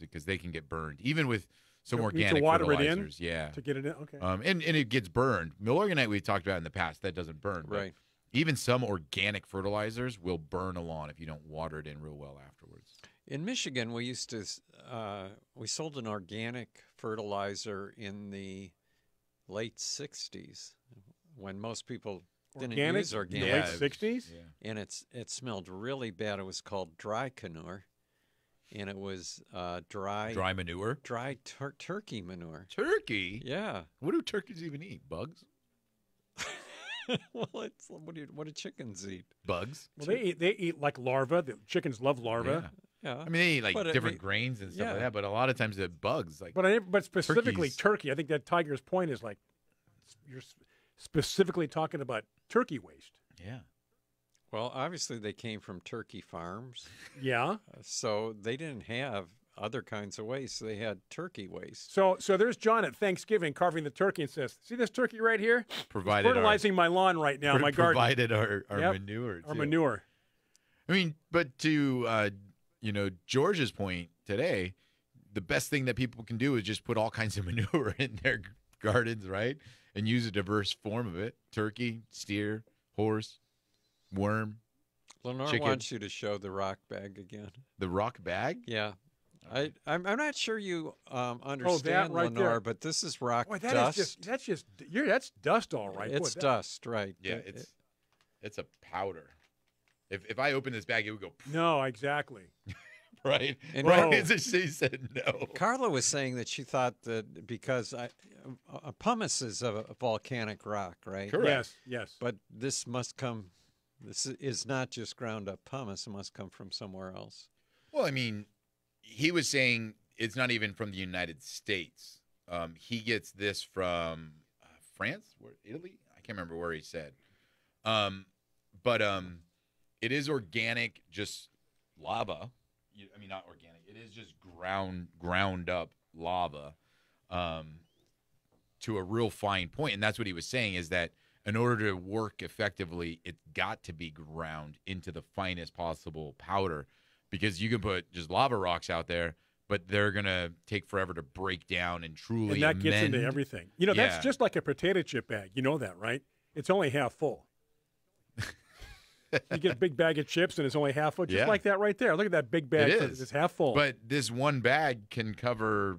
because they can get burned even with some You need to organic water it in fertilizers. Yeah, To get it in. Okay. um, and and it gets burned. Milorganite we talked about in the past that doesn't burn. Right. Even some organic fertilizers will burn a lawn if you don't water it in real well afterwards. In Michigan, we used to uh, we sold an organic fertilizer in the late '60s when most people didn't organic use organic, Yeah, late it sixties. Yeah. and it's it smelled really bad. It was called dry canure, and it was uh, dry Dry manure. dry tur- turkey manure. Turkey. Yeah. What do turkeys even eat? Bugs. well, it's what do what do chickens eat? Bugs. Well, they eat they eat like larvae. The chickens love larvae. Yeah. Yeah. I mean, they eat like But different may- grains and stuff yeah. like that, but a lot of times they're bugs. Like, But I, but specifically Turkeys. turkey. I think that Tiger's point is like you're specifically talking about turkey waste. yeah, well, obviously they came from turkey farms, Yeah. uh, so they didn't have other kinds of waste. They had turkey waste. So so there's John at Thanksgiving carving the turkey and says, "See this turkey right here? provided our, Fertilizing my lawn right now, my garden, provided our, our Yep. manure. our manure." I mean, but to uh, you know George's point today, the best thing that people can do is just put all kinds of manure in their gardens, right? And use a diverse form of it: turkey, steer, horse, worm, Lenore Chicken. wants you to show the rock bag again. the rock bag. Yeah. I, I'm, I'm not sure you um, understand, Oh, right there. Lenore, but this is rock Boy, that is dust. just that's just you're that's dust, all right. Boy, it's that- dust, right? Yeah, It- it's it's a powder. If if I open this bag, it would go No, exactly. right. And- right. Whoa. So she said no. Carla was saying that she thought that because I, a pumice is a volcanic rock, right? Correct. Yes, yes. But this must come. This is not just ground up pumice. It must come from somewhere else. Well, I mean, he was saying it's not even from the United States. Um, he gets this from uh, France, where Italy. I can't remember where he said. Um, but um, it is organic, just lava. You, I mean, not organic. It is just ground ground up lava um, to a real fine point, and that's what he was saying is that in order to work effectively, it's got to be ground into the finest possible powder because you can put just lava rocks out there, but they're gonna take forever to break down and truly and that gets into everything. You know, Yeah. that's just like a potato chip bag. You know that, right? It's only half full. you get a big bag of chips and it's only half full, just Yeah. like that right there. Look at that big bag. It is. It's half full. But this one bag can cover,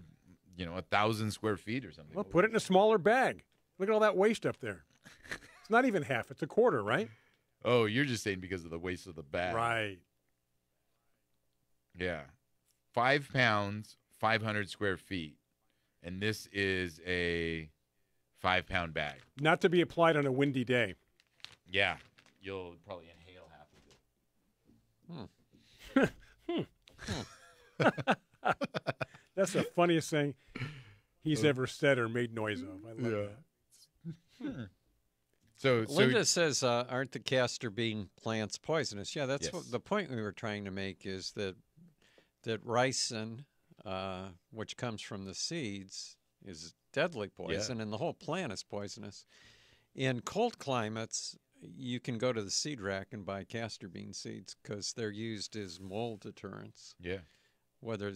you know, a thousand square feet or something. well, put it in a smaller bag. Look at all that waste up there. It's not even half. It's a quarter, right? Oh, you're just saying because of the waste of the bag, Right. Yeah, five pounds, five hundred square feet, and this is a five pound bag. Not to be applied on a windy day. Yeah, you'll probably inhale half of. That's the funniest thing he's ever said or made noise of. I love that. So, so Linda says, uh, "Aren't the castor bean plants poisonous?" Yeah, that's Yes. what the point we were trying to make is that that ricin, uh, which comes from the seeds, is deadly poison, and the whole plant is poisonous. In cold climates, you can go to the seed rack and buy castor bean seeds because they're used as mold deterrents. yeah, Whether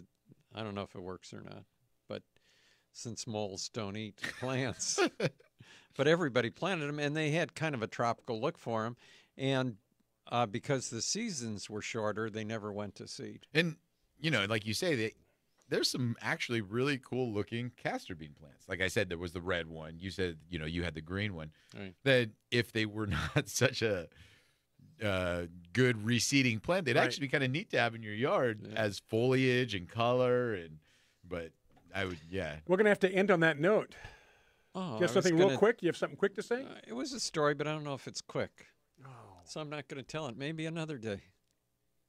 I don't know if it works or not, but since moles don't eat plants, but everybody planted them, and they had kind of a tropical look for them, and uh, because the seasons were shorter, they never went to seed. and you know, like you say, they, there's some actually really cool looking castor bean plants. Like I said, there was the red one. You said, you know, you had the green one. Right. That if they were not such a uh, good reseeding plant, they'd Right. actually be kind of neat to have in your yard Yeah. as foliage and color. And but I would, yeah, We're going to have to end on that note. Oh, Do you have something real gonna- quick? You have something quick to say? Uh, it was a story, but I don't know if it's quick. Oh. So I'm not going to tell it. Maybe another day.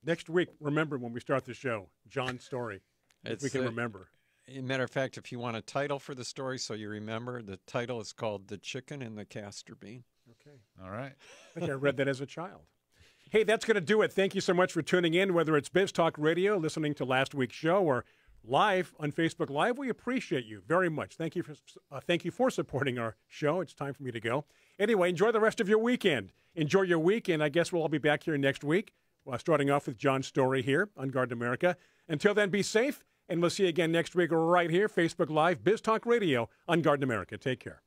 Next week, remember when we start the show, John's story. If It's, we can uh, remember. a matter of fact, if you want a title for the story so you remember, the title is called The Chicken and the Castor Bean. Okay. All right. I think I read that as a child. Hey, that's going to do it. Thank you so much for tuning in, whether it's Biz Talk Radio, listening to last week's show, or live on Facebook Live. We appreciate you very much. Thank you for uh, thank you for supporting our show. It's time for me to go. Anyway, enjoy the rest of your weekend. Enjoy your week, and I guess we'll all be back here next week. Uh, starting off with John's story here on Garden America. Until then, be safe, and we'll see you again next week right here, Facebook Live, Biz Talk Radio on Garden America. Take care.